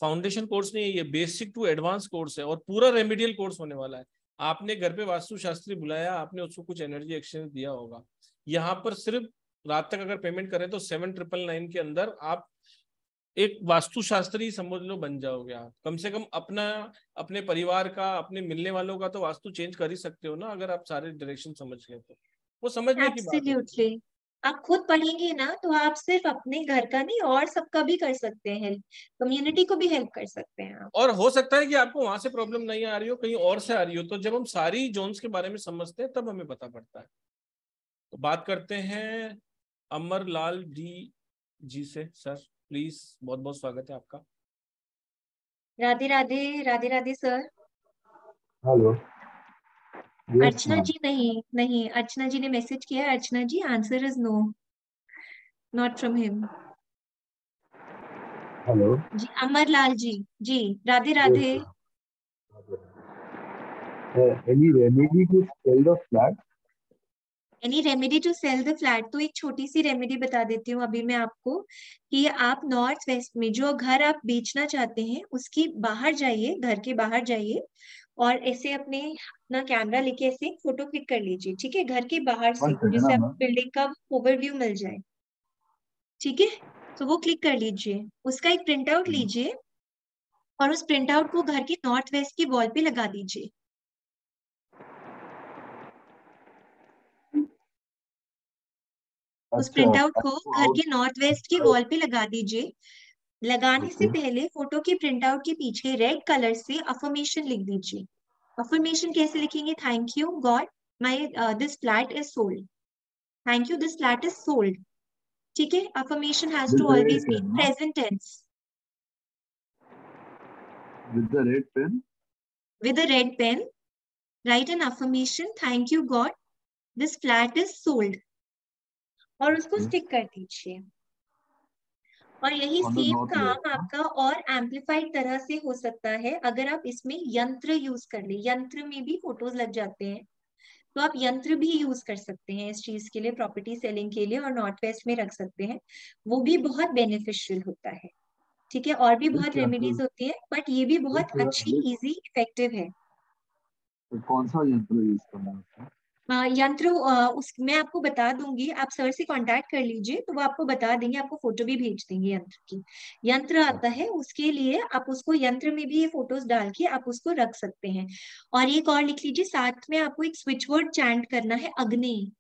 फाउंडेशन कोर्स नहीं है, ये बेसिक टू एडवांस कोर्स है और पूरा रेमेडियल कोर्स होने वाला है। आपने घर पे वास्तुशास्त्री बुलाया, आपने उसको कुछ एनर्जी एक्सचेंज दिया होगा। यहाँ पर सिर्फ़ रात तक अगर पेमेंट करें तो सेवन ट्रिपल नाइन के अंदर आप एक वास्तुशास्त्री समझ लो बन जाओगे आप। कम से कम अपना, अपने परिवार का, अपने मिलने वालों का तो वास्तु चेंज कर ही सकते हो ना, अगर आप सारे डायरेक्शन समझ गए तो। वो समझने की बात है। आप खुद पढ़ेंगे ना तो आप सिर्फ़ अपने घर का नहीं और सबका भी कर सकते हैं कम्युनिटी को भी हेल्प कर सकते हैं आप. और हो सकता है कि आपको वहाँ से प्रॉब्लम नहीं आ रही हो कहीं और से आ रही हो तो जब हम सारी जोन्स के बारे में समझते हैं तब हमें पता पड़ता है। तो बात करते हैं अमर लाल डी जी से। सर प्लीज़ बहुत बहुत स्वागत है आपका। राधे राधे राधे राधे सर हेलो अर्चना जी नहीं नहीं अर्चना जी ने मैसेज किया है Archana ji answer is no not from him hello ji Amar Lal ji ji Radhe Radhe. Any remedy to sell the flat any remedy to sell the flat तो एक छोटी सी रेमेडी बता देती हूँ अभी मैं आपको कि आप नॉर्थ वेस्ट में जो घर आप बेचना चाहते हैं उसकी बाहर जाइए घर के बाहर जाइए और ऐसे अपने अपना कैमरा लेके ऐसे फ़ोटो क्लिक कर लीजिए ठीक है? घर के बाहर से जिससे आपको बिल्डिंग का ओवरव्यू मिल जाए ठीक है? तो वो क्लिक कर लीजिए उसका एक प्रिंट आउट लीजिए और उस प्रिंट आउट को घर के नॉर्थ वेस्ट की वॉल पे लगा दीजिए। उस प्रिंट आउट को घर के नॉर्थ वेस्ट की वॉल पे लगा दीजिए। लगाने से पहले फ़ोटो के प्रिंट आउट के पीछे रेड कलर से अफर्मेशन लिख दीजिए। अफर्मेशन कैसे लिखेंगे? Thank you god my this flat is sold thank you this flat is sold ठीक है? Affirmation has to always be present tense with the red pen with a red pen write an affirmation. Thank you god this flat is sold. और उसको. स्टिक कर दीजिए। और यही सेम काम हाँ? आपका और एम्पलीफाइड तरह से हो सकता है अगर आप इसमें यंत्र यूज़ कर ले यंत्र में भी फ़ोटोज़ लग जाते हैं तो आप यंत्र भी यूज़ कर सकते हैं इस चीज़ के लिए प्रॉपर्टी सेलिंग के लिए और नॉर्थ वेस्ट में रख सकते हैं वो भी बहुत बेनिफिशियल होता है ठीक है? और भी बहुत रेमेडीज होती है बट ये भी बहुत अच्छी इजी इफ़ेक्टिव है। तो कौन सा यंत्र यूज़ करना है यंत्र उस मैं आपको बता दूँगी आप सर से कांटेक्ट कर लीजिए तो वो आपको बता देंगे आपको फ़ोटो भी भेज देंगे यंत्र की। यंत्र आता है उसके लिए आप उसको यंत्र में भी ये फ़ोटोज़ डाल के आप उसको रख सकते हैं। और एक और लिख लीजिए साथ में आपको एक स्विच वर्ड चैंट करना है अग्नि।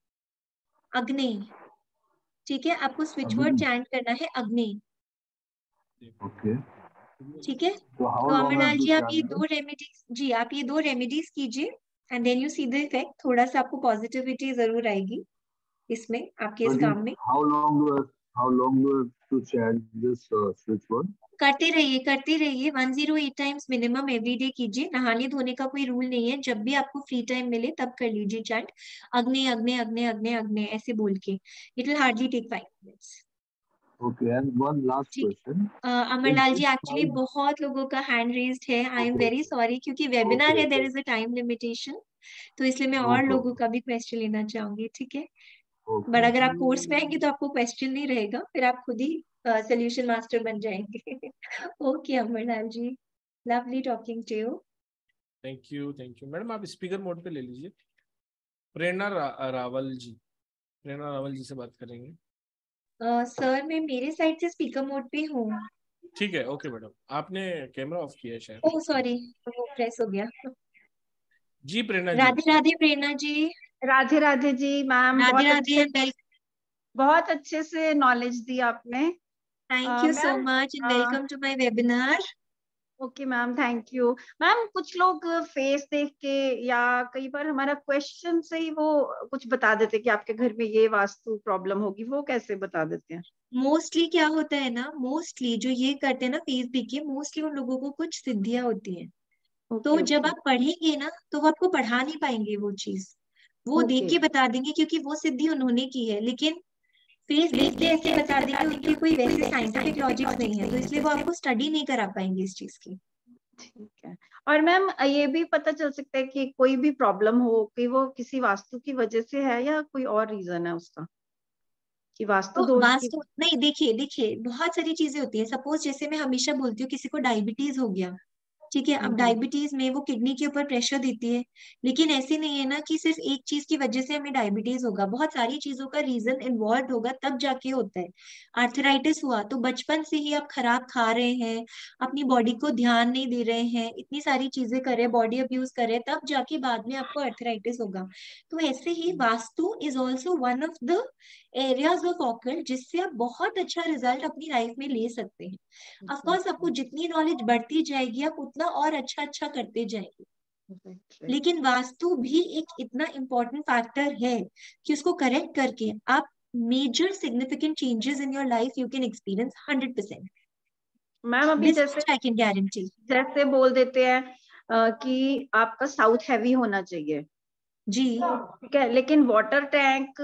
अग्नि। ठीक है? आपको स्विच वर्ड चैंट करना है अग्नि। ओके। ठीक है? तो तो अमरलाल जी आप ये दो रेमेडीज जी आप ये दो रेमेडीज कीजिए। And then you see the effect थोड़ा सा आपको पॉजिटिविटी ज़रूर आएगी इसमें आपके इस काम में। How long how long to chant this switch word करते रहिए करते रहिए। 108 टाइम्स मिनिमम एवरीडे कीजिए। नहाने धोने का कोई रूल नहीं है। जब भी आपको फ्री टाइम मिले तब कर लीजिए चैट अग्नि अग्नि अग्नि अग्नि अग्नि ऐसे बोल के। It will hardly take five minutes okay and one last ठीक। अमरलाल जी एक्चुअली बहुत लोगों का हैंड रेज्ड है। आई एम वेरी सॉरी क्योंकि वेबिनार Okay, है there is a time limitation तो इसलिए मैं और. लोगों का भी क्वेश्चन लेना चाहूँगी ठीक है? ओके बट अगर आप कोर्स में आएँगे तो आपको क्वेश्चन नहीं रहेगा फिर आप खुद ही सोल्यूशन मास्टर बन जाएँगे। Okay Amarlal ji lovely talking to you thank you thank you madam आप स्पीकर मोड पे ले लीजिए। प्रेरणा रा, रावल जी। प्रेरणा रावल जी से बात करेंगे। सर मैं मेरे साइड से स्पीकर मोड पे हूँ। ठीक है ओके मैडम आपने कैमरा ऑफ़ किया शायद। ओह सॉरी वो प्रेस हो गया। जी प्रेरणा जी। राधे राधे प्रेरणा जी। राधे राधे जी मैम राधे बहुत राधे अच्छे बहुत अच्छे से नॉलेज दी आपने। Thank you so much and welcome to my webinar okay ma'am thank you ma'am कुछ लोग फेस देख के या कई बार हमारा क्वेश्चन से ही वो कुछ बता देते कि आपके घर में ये वास्तु प्रॉब्लम होगी वो कैसे बता देते हैं? मोस्टली क्या होता है ना मोस्टली जो ये करते हैं ना फेस देख के मोस्टली उन लोगों को कुछ सिद्धियाँ होती हैं। तो ओके जब आप पढ़ेंगे ना तो वो आपको पढ़ा नहीं पाएँगे वो चीज़। वो okay. देख के बता देंगे क्योंकि वो सिद्धि उन्होंने की है लेकिन फेस देख के ऐसे बता देंगे उनके कोई वैसे साइंटिफिक लॉजिक्स नहीं है तो इसलिए वो आपको स्टडी नहीं करा पाएँगे इस चीज़ की। ठीक है। और मैम ये भी पता चल सकता है कि कोई भी प्रॉब्लम हो कि वो किसी वास्तु की वजह से है या कोई और रीजन है उसका? कि वास्तु तो वास्तु नहीं देखिए देखिए बहुत सारी चीज़ें होती है। सपोज़ जैसे मैं हमेशा बोलती हूँ किसी को डायबिटीज़ हो गया ठीक है अब हम्म। डायबिटीज़ में वो किडनी के ऊपर प्रेशर देती है लेकिन ऐसे नहीं है ना कि सिर्फ़ एक चीज़ की वजह से हमें डायबिटीज़ होगा। बहुत सारी चीज़ों का रीजन इन्वॉल्व होगा तब जाके होता है। आर्थराइटिस हुआ तो बचपन से ही आप खराब खा रहे हैं अपनी बॉडी को ध्यान नहीं दे रहे हैं इतनी सारी चीज़ें कर रहे बॉडी अब्यूज कर रहे तब जाके बाद में आपको आर्थराइटिस होगा। तो ऐसे ही vastu is also one of the areas of occult जिससे आप बहुत अच्छा रिज़ल्ट अपनी लाइफ में ले सकते हैं। अफकोर्स आपको जितनी नॉलेज बढ़ती जाएगी आप उतना और अच्छा अच्छा करते जाएँगे। लेकिन वास्तु भी एक इतना इम्पोर्टेंट फैक्टर है कि उसको करेक्ट करके आप major significant changes in your life you can experience hundred percent ma'am अभी जैसे आई कैन गारंटी जैसे बोल देते हैं कि आपका साउथ हैवी होना चाहिए। जी। ठीक है लेकिन वाटर टैंक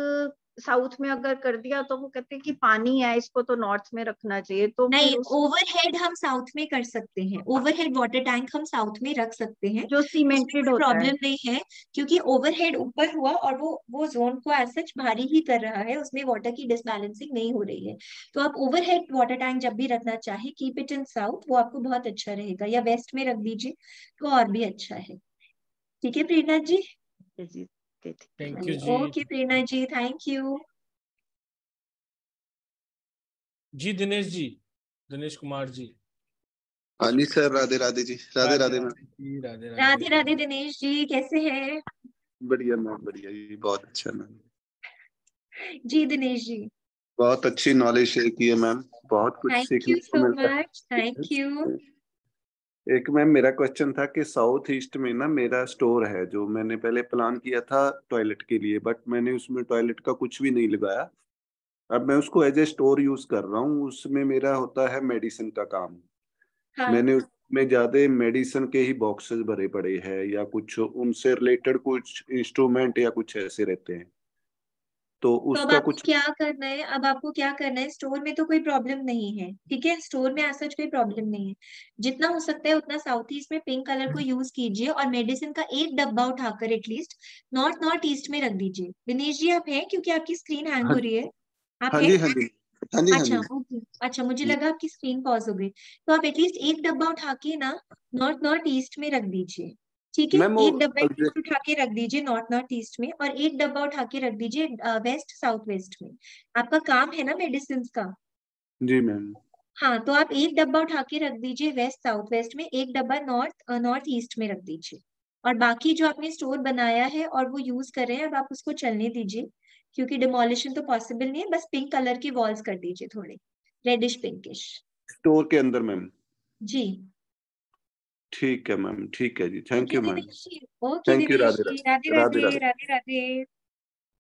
साउथ में अगर कर दिया तो वो कहते हैं कि पानी है इसको तो नॉर्थ में रखना चाहिए तो नहीं ओवरहेड हम साउथ में कर सकते हैं। ओवरहेड वाटर टैंक हम साउथ में रख सकते हैं। जो सीमेंटेड होता प्रॉब्लम नहीं है क्योंकि ओवरहेड ऊपर हुआ और वो वो जोन को एज सच भारी ही कर रहा है उसमें वाटर की डिसबैलेंसिंग नहीं हो रही है। तो आप ओवरहेड वाटर टैंक जब भी रखना चाहे कीप इट इन साउथ वो आपको बहुत अच्छा रहेगा या वेस्ट में रख दीजिए तो और भी अच्छा है। ठीक है प्रेरणा जी? जी thank you ji. Okay Prerna ji thank you जी दिनेश जी दिनेश कुमार जी। हाँ जी सर राधे राधे जी राधे राधे मैम। राधे राधे राधे दिनेश जी कैसे हैं? बढ़िया मैम बढ़िया जी बहुत अच्छा मैम। जी दिनेश जी। बहुत अच्छी नॉलेज शेयर की है मैम बहुत कुछ सीखने को मिलता है। मच थैंक यू एक मैम मेरा क्वेश्चन था कि साउथ ईस्ट में ना मेरा स्टोर है जो मैंने पहले प्लान किया था टॉयलेट के लिए बट मैंने उसमें टॉयलेट का कुछ भी नहीं लगाया। अब मैं उसको एज ए स्टोर यूज़ कर रहा हूँ उसमें मेरा होता है मेडिसिन का काम। हाँ। मैंने उसमें ज़्यादा मेडिसिन के ही बॉक्सेस भरे पड़े हैं या कुछ उनसे रिलेटेड कुछ इंस्ट्रूमेंट या कुछ ऐसे रहते हैं। तो तो अब उसका आपको कुछ क्या करना है? अब आपको क्या करना है? स्टोर में तो कोई प्रॉब्लम नहीं है ठीक है? स्टोर में ऐसा कोई प्रॉब्लम नहीं है। जितना हो सकता है उतना साउथ ईस्ट में पिंक कलर को यूज़ कीजिए और मेडिसिन का एक डब्बा उठाकर एटलीस्ट नॉर्थ नॉर्थ ईस्ट में रख दीजिए। दिनेश जी आप हैं? क्योंकि आपकी स्क्रीन हैंग हो हाँ- रही है। आप हाँ हाँ? अच्छा ओके। अच्छा मुझे लगा आपकी स्क्रीन पॉज हो गई। तो आप एटलीस्ट एक डब्बा उठा के ना नॉर्थ नॉर्थ ईस्ट में रख दीजिए। ठीक है एक डब्बा एटलीस्ट उठा के रख दीजिए नॉर्थ नॉर्थ ईस्ट में और एक डब्बा उठा के रख दीजिए वेस्ट साउथ वेस्ट में। आपका काम है ना मेडिसिन का? जी मैम। हाँ तो आप एक डब्बा उठा के रख दीजिए वेस्ट साउथ वेस्ट में एक डब्बा नॉर्थ नॉर्थ ईस्ट में रख दीजिए। और बाकी जो आपने स्टोर बनाया है और वो यूज़ कर रहे हैं अब आप उसको चलने दीजिए क्योंकि डिमोलिशन तो पॉसिबल नहीं है बस पिंक कलर की वॉल्स कर दीजिए थोड़े रेडिश पिंकिश स्टोर के अंदर मैम। जी। ठीक है मैम ठीक है जी thank you ma'am. Radhe Radhe Radhe, Radhe Radhe. Radhe. Radhe.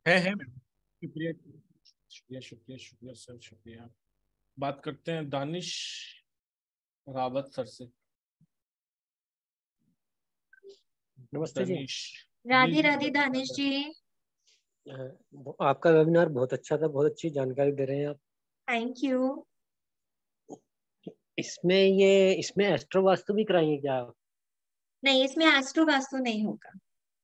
है है मैम शुक्रिया शुक्रिया शुक्रिया शुक्रिया सर शुक्रिया। बात करते हैं दानिश रावत सर से। नमस्ते जी। राधे राधे दानिश जी। आपका वेबिनार बहुत अच्छा था बहुत अच्छी जानकारी दे रहे हैं आप। थैंक यू इसमें ये इसमें एस्ट्रो वास्तु भी कराएँगे क्या आप? नहीं इसमें एस्ट्रो वास्तु नहीं होगा।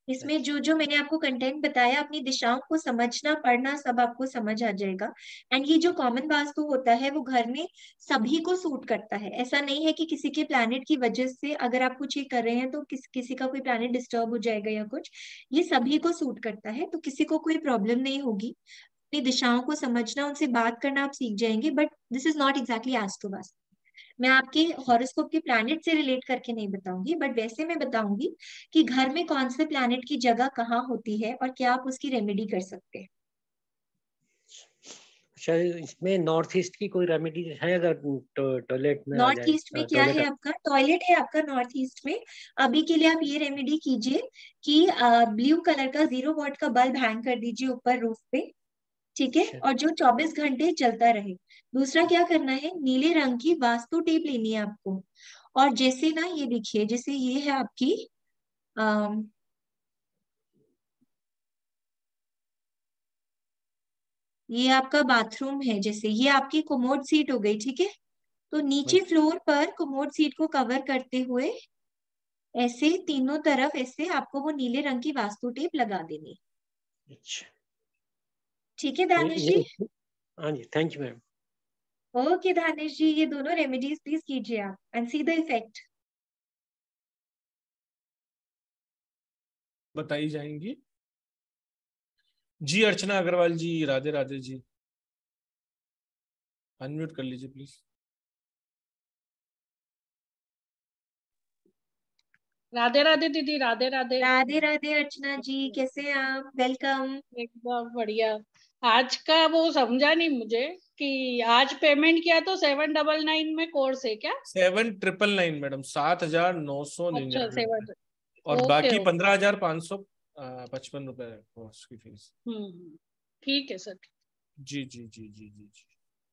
इसमें जो जो मैंने आपको कंटेंट बताया अपनी दिशाओं को समझना पढ़ना सब आपको समझ आ जाएगा। एंड ये जो कॉमन वास्तु होता है वो घर में सभी को सूट करता है। ऐसा नहीं है कि किसी के प्लैनेट की वजह से अगर आप कुछ ये कर रहे हैं तो किस किसी का कोई प्लैनेट डिस्टर्ब हो जाएगा या कुछ ये सभी को सूट करता है। तो किसी को कोई प्रॉब्लम नहीं होगी। अपनी दिशाओं को समझना उनसे बात करना आप सीख जाएँगे but this is not exactly astro vastu मैं आपके हॉरोस्कोप के प्लैनेट से रिलेट करके नहीं बताऊँगी बट वैसे मैं बताऊँगी कि घर में कौन से प्लैनेट की जगह कहाँ होती है और क्या आप उसकी रेमेडी कर सकते हैं। अच्छा इसमें नॉर्थ ईस्ट की कोई रेमेडी है अगर टॉयलेट में नॉर्थ ईस्ट में क्या है आपका? टॉयलेट है आपका नॉर्थ ईस्ट में। अभी के लिए आप ये रेमेडी कीजिए कि ब्लू कलर का ज़ीरो वॉट का बल्ब हैंग कर दीजिए ऊपर रूफ पे। ठीक है? अच्छा। और जो 24 घंटे चलता रहे। दूसरा क्या करना है? नीले रंग की वास्तु टेप लेनी है आपको। और जैसे ना ये देखिए जैसे ये है आपकी अम, ये आपका बाथरूम है जैसे। ये आपकी कोमोड सीट हो गई ठीक है? तो नीचे फ्लोर पर कोमोड सीट को कवर करते हुए ऐसे तीनों तरफ़ ऐसे आपको वो नीले रंग की वास्तु टेप लगा देनी अच्छा। ठीक है दानिश जी हाँ जी thank you ma'am okay Danish ji ये दोनों रेमेडीज प्लीज़ कीजिए आप एंड सी द इफ़ेक्ट बताई जाएँगी। जी अर्चना अग्रवाल जी राधे राधे जी। अनम्यूट कर लीजिए प्लीज़ राधे राधे दीदी राधे राधे। राधे राधे अर्चना जी कैसे हैं आप? वेलकम एकदम बढ़िया। आज का वो समझा नहीं मुझे कि आज पेमेंट किया तो सेवन डबल नाइन में कोर्स है क्या? सेवन ट्रिपल नाइन मैडम सात हज़ार नौ सौ अच्छा निन्यानवे सेवन और बाकी पंद्रह हज़ार पाँच सौ पचपन रुपए कोर्स की फ़ीस हम्म ठीक है सर। जी जी जी जी जी जी।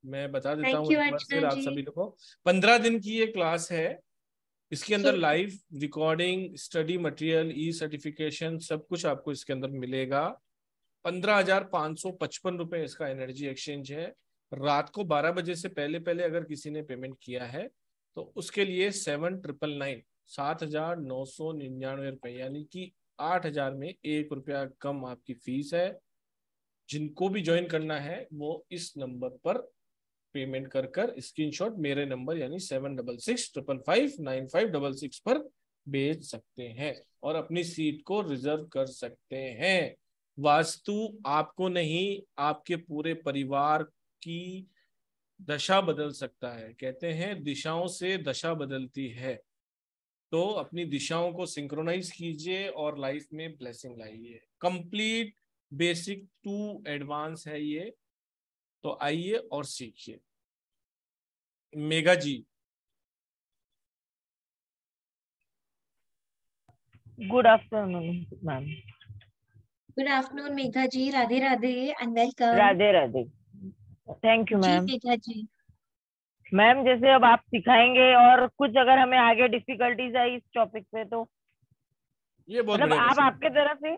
मैं बता देता हूँ फिर आप सभी लोग को। पंद्रह दिन की ये क्लास है। इसके अंदर live recording study material e certification सब कुछ आपको इसके अंदर मिलेगा। पंद्रह हज़ार पाँच सौ पचपन रुपए इसका एनर्जी एक्सचेंज है। रात को बारह बजे से पहले पहले अगर किसी ने पेमेंट किया है तो उसके लिए सेवन ट्रिपल नाइन सात हज़ार नौ सौ निन्यानवे रुपए, यानी कि आठ हज़ार में एक रुपया कम आपकी फ़ीस है। जिनको भी ज्वाइन करना है, वो इस नंबर पर पेमेंट कर कर स्क्रीनशॉट मेरे नंबर यानी seven double six triple five nine five double six पर भेज सकते हैं और अपनी सीट को रिज़र्व कर सकते हैं। वास्तु आपको नहीं, आपके पूरे परिवार की दशा बदल सकता है। कहते हैं, दिशाओं से दशा बदलती है। तो अपनी दिशाओं को सिंक्रोनाइज कीजिए और लाइफ में ब्लेसिंग लाइए। कंप्लीट बेसिक टू एडवांस है ये। तो आइए और सीखिए। Megha ji. Good afternoon ma'am good afternoon Megha ji Radhe Radhe and welcome Radhe Radhe thank you ma'am Megha ji ma'am जैसे अब आप सिखाएँगे और कुछ अगर हमें आगे डिफिकल्टीज आई इस टॉपिक पे तो ये बहुत मतलब आप आपके तरफ़ से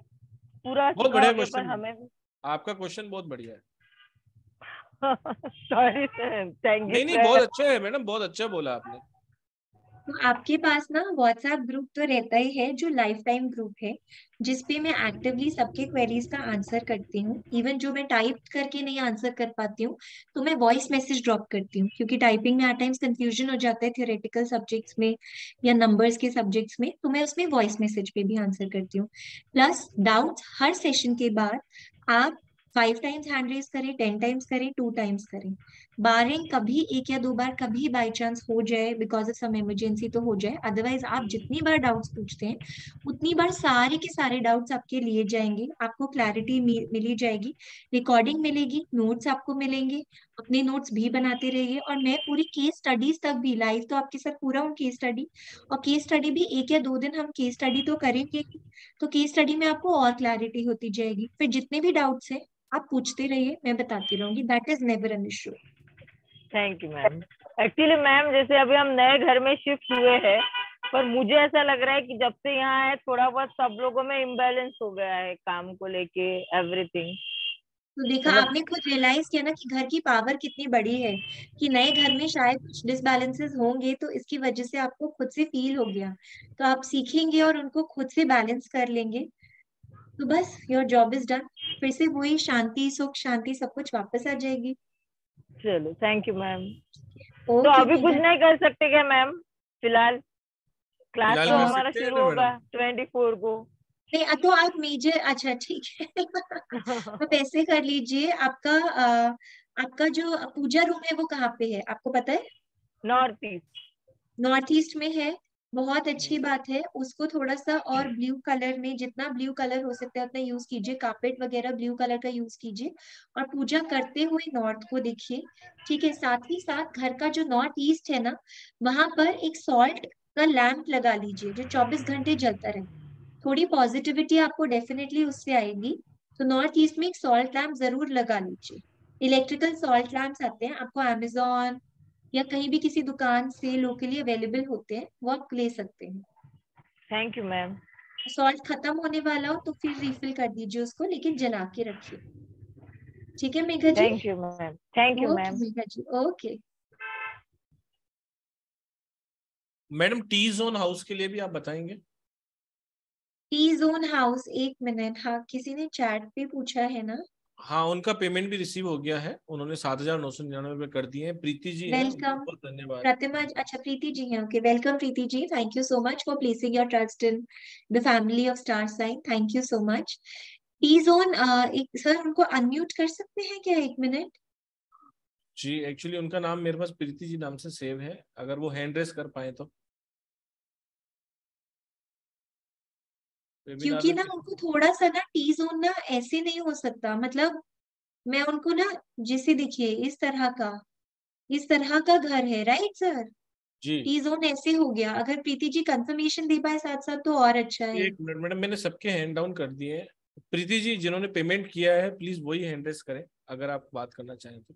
पूरा बहुत बढ़िया क्वेश्चन हमें आपका क्वेश्चन बहुत बढ़िया है। सॉरी थैंक नहीं नहीं बहुत अच्छा है मैडम बहुत अच्छा बोला आपने। तो आपके पास ना व्हाट्सएप ग्रुप तो रहता ही है, जो लाइफ टाइम ग्रुप है, जिसपे मैं एक्टिवली सबके क्वेरीज का आंसर करती हूँ। इवन जो मैं टाइप करके नहीं आंसर कर पाती हूँ तो मैं वॉइस मैसेज ड्रॉप करती हूँ, क्योंकि टाइपिंग में एट टाइम्स कंफ्यूजन हो जाता है थियोरेटिकल सब्जेक्ट्स में या नंबर्स के सब्जेक्ट्स में तो मैं उसमें वॉइस मैसेज पे भी आंसर करती हूँ। प्लस डाउट्स हर सेशन के बाद आप फाइव टाइम्स हैंड रेज करें टेन टाइम्स करें टू टाइम्स करें। बारिंग कभी एक या दो बार कभी बाई चांस हो जाए बिकॉज़ ऑफ़ सम इमरजेंसी तो हो जाए। अदरवाइज़ आप जितनी बार डाउट्स पूछते हैं उतनी बार सारे के सारे डाउट्स आपके लिए जाएँगे आपको क्लैरिटी मिली जाएगी रिकॉर्डिंग मिलेगी नोट्स आपको मिलेंगे अपने नोट्स भी बनाते रहिए। और मैं पूरी केस स्टडीज़ तक भी लाइव तो आपके साथ पूरा हूँ केस स्टडी और केस स्टडी भी एक या दो दिन हम केस स्टडी तो करेंगे। तो केस स्टडी में आपको और क्लैरिटी होती जाएगी। फिर जितने भी डाउट्स हैं आप पूछते रहिए मैं बताती रहूँगी। That is never an issue thank you ma'am actually ma'am जैसे अभी हम नए घर में शिफ्ट हुए हैं पर मुझे ऐसा लग रहा है कि जब से यहाँ आए थोड़ा बहुत सब लोगों में इम्बेलेंस हो गया है काम को लेके एवरीथिंग तो देखा मतलब- आपने खुद रियलाइज़ किया ना कि घर की पावर कितनी बड़ी है कि नए घर में शायद कुछ डिसबैलेंसेस होंगे तो इसकी वजह से आपको खुद से फील हो गया। तो आप सीखेंगे और उनको खुद से बैलेंस कर लेंगे। तो बस योर जॉब इज़ डन फिर से वही शांति सुख शांति सब कुछ वापस आ जाएगी। चलो थैंक यू मैम तो अभी कुछ नहीं कर सकते क्या मैम फ़िलहाल क्लास तो हमारा शुरू होगा ट्वेंटी फोर को। नहीं तो आप मेजर अच्छा ठीक है। आप ऐसे कर लीजिए आपका आ, आपका जो पूजा रूम है वो कहाँ पे है? आपको पता है? नॉर्थ ईस्ट नॉर्थ ईस्ट में है। बहुत अच्छी बात है उसको थोड़ा सा और ब्लू कलर में जितना ब्लू कलर हो सकता है उतना यूज़ कीजिए कार्पेट वगैरह ब्लू कलर का यूज़ कीजिए और पूजा करते हुए नॉर्थ को देखिए ठीक है साथ ही साथ घर का जो नॉर्थ ईस्ट है ना वहाँ पर एक सॉल्ट का लैंप लगा लीजिए जो 24 घंटे जलता रहे। थोड़ी पॉजिटिविटी आपको डेफिनेटली उससे आएगी तो नॉर्थ ईस्ट में एक सॉल्ट लैम्प ज़रूर लगा लीजिए। इलेक्ट्रिकल सॉल्ट लैम्प्स आते हैं आपको अमेजोन या कहीं भी किसी दुकान से लोकली अवेलेबल होते हैं वो आप ले सकते हैं। थैंक यू मैम सॉल्ट खत्म होने वाला हो तो फिर रिफिल कर दीजिए उसको लेकिन जला के रखिए। ठीक है Megha ji? Thank you ma'am thank you ma'am Megha ji okay madam T zone house के लिए भी आप बताएँगे? टी जोन हाउस एक मिनट हाँ किसी ने चैट पे पूछा है ना? हाँ उनका पेमेंट भी रिसीव हो गया है। उन्होंने सात हज़ार नौ सौ निन्यानवे रुपए कर दिए हैं। प्रीति जी वेलकम धन्यवाद। प्रतिमा अच्छा प्रीति जी हैं। Okay welcome Preeti ji. Thank you so much for placing your trust in the family of star sign thank you so much T zone एक सर उनको अनम्यूट कर सकते हैं क्या एक मिनट जी एक्चुअली उनका नाम मेरे पास प्रीति जी नाम से सेव है। अगर वो हैंड रेस कर पाए तो। क्योंकि ना उनको थोड़ा सा ना टी जोन ना ऐसे नहीं हो सकता मतलब मैं उनको ना जैसे देखिए इस तरह का इस तरह का घर है राइट सर जी। टी जोन ऐसे हो गया अगर प्रीति जी कंफर्मेशन दे पाए साथ साथ तो और अच्छा है। एक मिनट मैडम मैंने सबके हैंड डाउन कर दिए हैं। प्रीति जी जिन्होंने पेमेंट किया है प्लीज़ वही हैंड रेस करें अगर आप बात करना चाहें तो।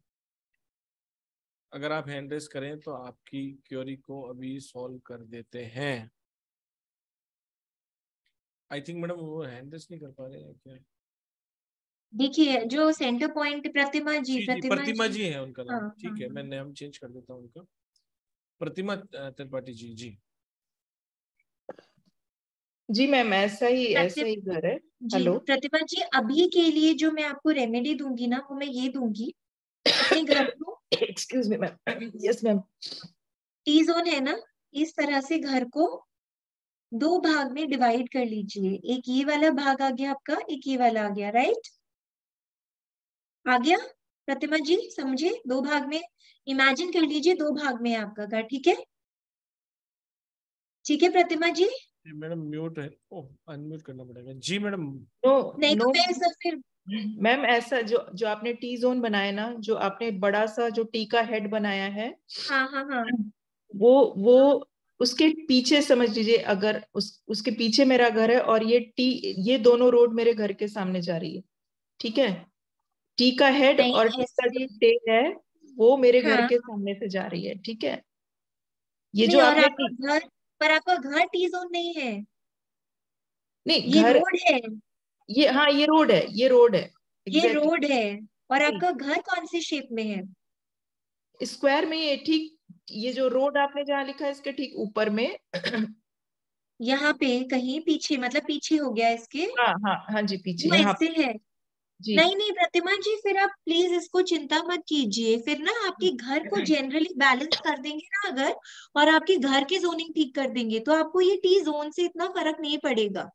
अगर आप हैंड रेस करें तो आपकी क्योरी को अभी सॉल्व कर देते हैं। आई थिंक मैडम वो हैंड रेस नहीं कर पा रहे हैं क्या? देखिए जो सेंटर पॉइंट प्रतिमा जी जी जी प्रतिमा प्रतिमा जी। जी है उनका नाम। हाँ, ठीक हाँ। मैं नाम चेंज कर देता हूँ उनका। प्रतिमा त्रिपाठी जी जी। जी मैम ऐसा ही ऐसा ही घर है। हेलो। प्रतिमा जी अभी के लिए जो मैं आपको रेमेडी दूँगी ना वो मैं ये दूँगी। अपने घर को excuse me ma'am yes ma'am T zone है ना इस तरह से घर को दो भाग में डिवाइड कर लीजिए। एक ये वाला भाग आ गया आपका एक ये वाला आ गया राइट आ गया? प्रतिमा जी समझे? दो भाग में। इमेजिन कर लीजिए दो भाग में आपका घर ठीक है? ठीक है प्रतिमा जी? मैडम म्यूट है। ओह अनम्यूट करना पड़ेगा। जी मैडम। नो नहीं तो नो मैं सर फिर मैम ऐसा जो जो आपने टी जोन बनाया ना जो आपने बड़ा सा जो टी का हेड बनाया है हाँ हाँ हाँ। वो वो उसके पीछे समझ लीजिए अगर उस उसके पीछे मेरा घर है और ये टी ये दोनों रोड मेरे घर के सामने जा रही है ठीक है? टी का हेड और टी का जो टेल है वो मेरे घर हाँ। के सामने से जा रही है ठीक है? ये जो आपका घर पर आपका घर टी जोन नहीं है। नहीं ये घर रोड है। ये हाँ ये रोड है ये रोड है ये रोड है और आपका घर कौन से शेप में है? स्क्वायर में ये ठीक ये जो रोड आपने जहाँ लिखा है इसके ठीक ऊपर में यहाँ पे कहीं पीछे मतलब पीछे हो गया इसके। हाँ हाँ हाँ जी पीछे यहाँ ऐसे है। जी। नहीं नहीं प्रतिमा जी फिर आप प्लीज़ इसको चिंता मत कीजिए। फिर ना आपके घर को जनरली बैलेंस कर देंगे ना अगर और आपके घर की जोनिंग ठीक कर देंगे तो आपको ये टी जोन से इतना फ़र्क नहीं पड़ेगा।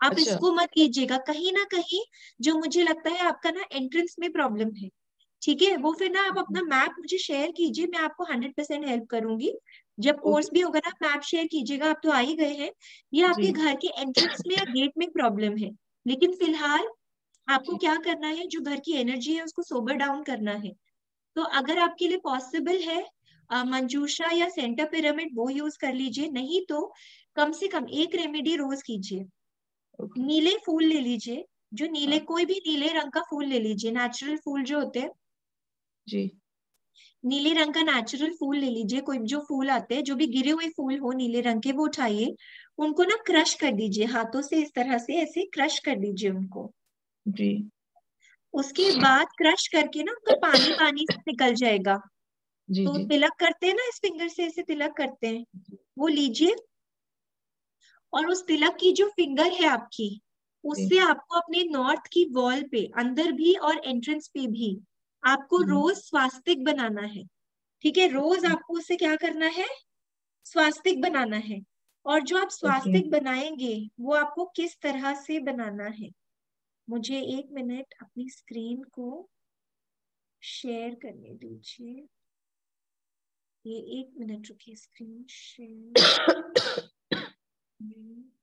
आप अच्छा। इसको मत कीजिएगा। कहीं ना कहीं जो मुझे लगता है आपका ना एंट्रेंस में प्रॉब्लम है। ठीक है? वो फिर ना आप अपना मैप मुझे शेयर कीजिए मैं आपको हंड्रेड परसेंट हेल्प करूँगी। जब कोर्स भी होगा ना मैप शेयर कीजिएगा आप तो आ ही गए हैं। ये आपके घर के एंट्रेंस में या गेट में प्रॉब्लम है। लेकिन फ़िलहाल आपको क्या करना है जो घर की एनर्जी है उसको सोबर डाउन करना है। तो अगर आपके लिए पॉसिबल है मंजूषा या सेंटर पिरामिड वो यूज़ कर लीजिए। नहीं तो कम से कम एक रेमेडी रोज कीजिए। नीले फूल ले लीजिए। जो नीले हाँ। कोई भी नीले रंग का फूल ले लीजिए। नेचुरल फूल जो होते हैं जी। नीले रंग का नेचुरल फूल ले लीजिए कोई जो फूल आते हैं जो भी गिरे हुए फूल हो नीले रंग के वो उठाइए। उनको ना क्रश कर दीजिए हाथों से इस तरह से ऐसे क्रश कर दीजिए उनको। जी। उसके बाद क्रश करके ना उनका पानी पानी से निकल जाएगा। जी तो जी। तिलक करते हैं ना इस फिंगर से ऐसे तिलक करते हैं। वो लीजिए। और उस तिलक की जो फिंगर है आपकी उससे आपको अपने नॉर्थ की वॉल पे अंदर भी और एंट्रेंस पे भी आपको हम्म, रोज स्वास्तिक बनाना है ठीक है? रोज आपको उसे क्या करना है? स्वास्तिक बनाना है। और जो आप स्वास्तिक बनाएँगे वो आपको किस तरह से बनाना है? मुझे एक मिनट अपनी स्क्रीन को शेयर करने दीजिए। ये एक मिनट रुकिए स्क्रीन शेयर।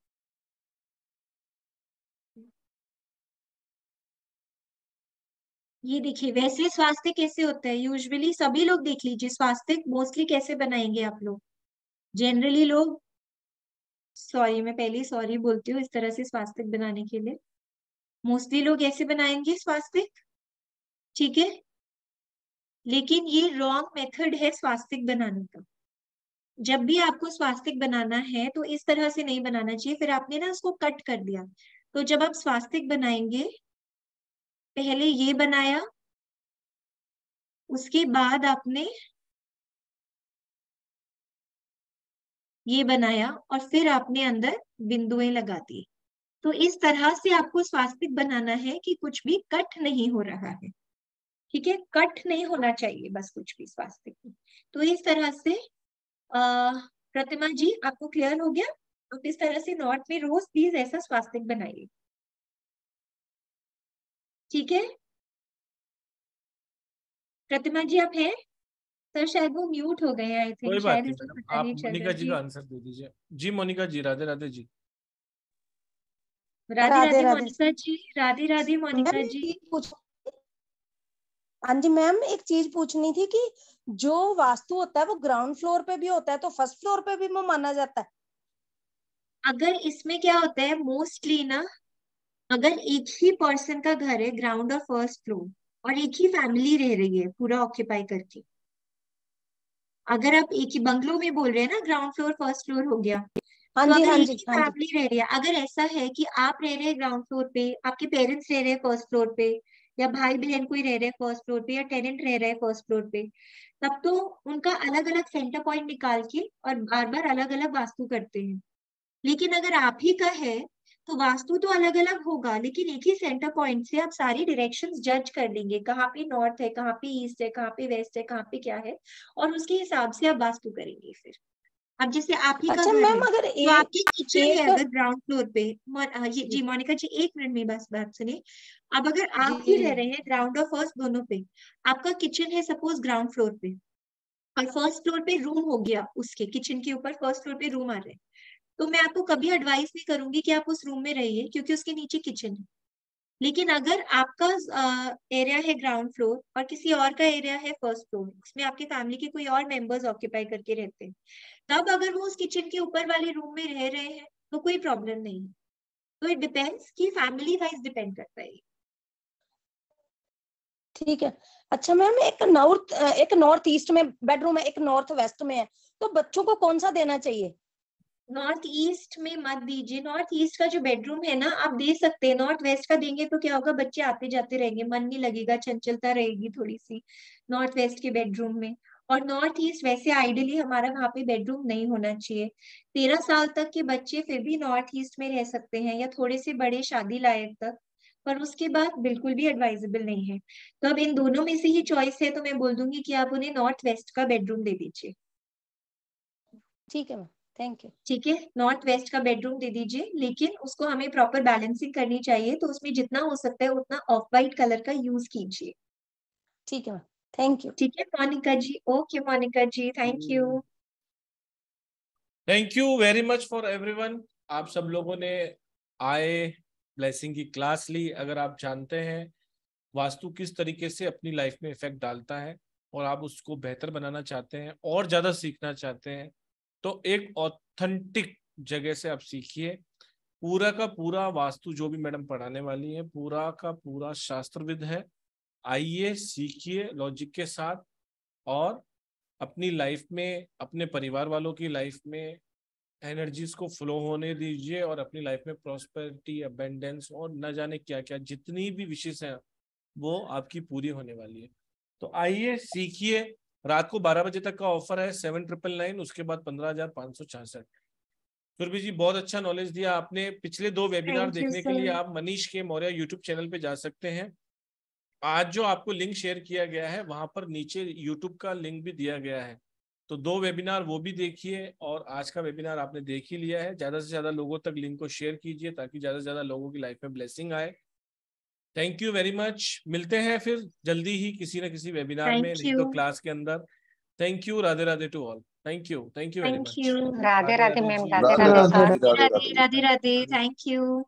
ये देखिए, वैसे स्वास्थ्य कैसे होता है? यूजुअली सभी लोग देख लीजिए, स्वास्थ्य मोस्टली कैसे बनाएँगे आप लोग? जनरली लोग सॉरी मैं पहले सॉरी बोलती हूँ इस तरह से स्वास्थ्य बनाने के लिए। मोस्टली लोग ऐसे बनाएँगे स्वास्थ्य? ठीक है? लेकिन ये रॉन्ग मेथड है स्वास्थ्य बनाने का। जब भी आपको स्वास्थ्य बनाना है तो इस तरह से नहीं बनाना चाहिए। फिर आपने ना उसको कट कर दिया। तो जब आप स्वास्थ्य बनाएँगे पहले ये बनाया उसके बाद आपने ये बनाया और फिर आपने अंदर बिंदुएँ लगा दी। तो इस तरह से आपको स्वास्तिक बनाना है कि कुछ भी कट नहीं हो रहा है। ठीक है? कट नहीं होना चाहिए बस कुछ भी स्वास्तिक। में तो इस तरह से आ, प्रतिमा जी आपको क्लियर हो गया? आप इस तरह से नॉर्थ में रोज प्लीज़ ऐसा स्वास्तिक बनाइए। ठीक है? प्रतिमा जी आप हैं? सर शायद वो म्यूट हो गए आई थिंक शायद आप मोनिका जी का आंसर दे दीजिए। जी मोनिका जी राधे राधे जी। राधे राधे मोनिका जी राधे राधे मोनिका मैम जी। एक हाँ जी मैम एक चीज़ पूछनी थी कि जो वास्तु होता है वो ग्राउंड फ्लोर पे भी होता है तो फ़र्स्ट फ्लोर पे भी वो माना जाता है? अगर इसमें क्या होता है मोस्टली ना अगर एक ही पर्सन का घर है ग्राउंड और फ़र्स्ट फ्लोर और एक ही फैमिली रह रही है पूरा ऑक्यूपाई करके। अगर आप एक ही बंगलो में बोल रहे हैं ना ग्राउंड फ्लोर फ़र्स्ट फ्लोर हो गया हाँ तो जी अगर हाँ एक जी ही हाँ जी। फैमिली रह रही है अगर ऐसा है कि आप रह रहे हैं ग्राउंड फ्लोर पे आपके पेरेंट्स रह रहे हैं फ़र्स्ट फ्लोर पे या भाई बहन कोई रह रहे हैं फ़र्स्ट फ्लोर पे या टेनेंट रह रहा है फ़र्स्ट फ्लोर पे तब तो उनका अलग अलग सेंटर पॉइंट निकाल के और बार बार अलग अलग वास्तु करते हैं। लेकिन अगर आप ही का है तो वास्तु तो अलग अलग होगा लेकिन एक ही सेंटर पॉइंट से आप सारी डायरेक्शंस जज कर लेंगे कहाँ पे नॉर्थ है कहाँ पे ईस्ट है कहाँ पे वेस्ट है कहाँ पे क्या है और उसके हिसाब से आप वास्तु करेंगे फिर। अब जैसे आप ही अच्छा मैम अगर तो एक आपकी किचन है अगर ग्राउंड फ्लोर पे मो- ये जी मोनिका जी एक मिनट में बस बात सुनिए। अब अगर आप ही रह रहे हैं ग्राउंड और फ़र्स्ट दोनों पे आपका किचन है सपोज़ ग्राउंड फ्लोर पे और फ़र्स्ट फ्लोर पे रूम हो गया उसके किचन के ऊपर फ़र्स्ट फ्लोर पे रूम आ रहे हैं तो मैं आपको कभी एडवाइस नहीं करूँगी कि आप उस रूम में रहिए, क्योंकि उसके नीचे किचन है। लेकिन अगर आपका एरिया है ग्राउंड फ्लोर और किसी और का एरिया है फ़र्स्ट फ्लोर उसमें आपके फैमिली के कोई और मेंबर्स ऑक्यूपाई करके रहते हैं, तब अगर वो उस किचन के ऊपर वाले रूम में रह रहे हैं तो कोई प्रॉब्लम नहीं है। तो इट डिपेंड्स कि फैमिली वाइज डिपेंड करता है ठीक है। अच्छा मैम, एक नॉर्थ एक नॉर्थ ईस्ट में बेडरूम है, एक नॉर्थ वेस्ट में है तो बच्चों को कौन सा देना चाहिए? नॉर्थ ईस्ट में मत दीजिए। नॉर्थ ईस्ट का जो बेडरूम है ना, आप दे सकते हैं। नॉर्थ वेस्ट का देंगे तो क्या होगा? बच्चे आते जाते रहेंगे। मन नहीं लगेगा, चंचलता रहेगी थोड़ी सी नॉर्थ वेस्ट के बेडरूम में। और नॉर्थ ईस्ट वैसे आइडियली हमारा वहाँ पे बेडरूम नहीं होना चाहिए। तेरह साल तक के बच्चे फिर भी नॉर्थ ईस्ट में रह सकते हैं या थोड़े से बड़े शादी लायक तक। पर उसके बाद बिल्कुल भी एडवाइजेबल नहीं है। तो अब इन दोनों में से ही चॉइस है तो मैं बोल दूँगी कि आप उन्हें नॉर्थ वेस्ट का बेडरूम दे दीजिए। ठीक है मैम। थैंक यू ठीक है? नॉर्थ वेस्ट का बेडरूम दे दीजिए लेकिन उसको हमें प्रॉपर बैलेंसिंग करनी चाहिए तो उसमें जितना हो सकता है उतना ऑफ़ वाइट कलर का यूज़ कीजिए। ठीक है थैंक यू ठीक है Monika ji. Okay Monika ji thank you thank you very much for everyone आप सब लोगों ने आए ब्लेसिंग की क्लास ली। अगर आप जानते हैं वास्तु किस तरीके से अपनी लाइफ में इफ़ेक्ट डालता है और आप उसको बेहतर बनाना चाहते हैं और ज़्यादा सीखना चाहते हैं तो एक ऑथेंटिक जगह से आप सीखिए। पूरा का पूरा वास्तु जो भी मैडम पढ़ाने वाली है, पूरा का पूरा शास्त्रविद है। आइए, सीखिए लॉजिक के साथ और अपनी लाइफ में, अपने परिवार वालों की लाइफ में एनर्जीज को फ्लो होने दीजिए और अपनी लाइफ में प्रॉस्पेरिटी अबेंडेंस और न जाने क्या क्या जितनी भी विशेष हैं, वो आपकी पूरी होने वाली है। तो आइए, सीखिए रात को 12 बजे तक का ऑफ़र है सेवन ट्रिपल नाइन उसके बाद पंद्रह हज़ार पाँच सौ छियासठ। सुरभि जी बहुत अच्छा नॉलेज दिया आपने। पिछले दो वेबिनार देखने के लिए आप मनीष के मौर्य यूट्यूब चैनल पे जा सकते हैं। आज जो आपको लिंक शेयर किया गया है वहाँ पर नीचे यूट्यूब का लिंक भी दिया गया है। तो दो वेबिनार वो भी देखिए और आज का वेबिनार आपने देख ही लिया है। ज़्यादा से ज़्यादा लोगों तक लिंक को शेयर कीजिए ताकि ज़्यादा से ज़्यादा लोगों की लाइफ में ब्लेसिंग आए। थैंक यू वेरी मच मिलते हैं फिर जल्दी ही किसी न किसी वेबिनार Thank में नहीं तो क्लास के अंदर. Thank you Radhe Radhe to all thank you thank you very much Radhe Radhe ma'am Radhe Radhe Radhe Radhe sir. Radhe Radhe Radhe. Thank you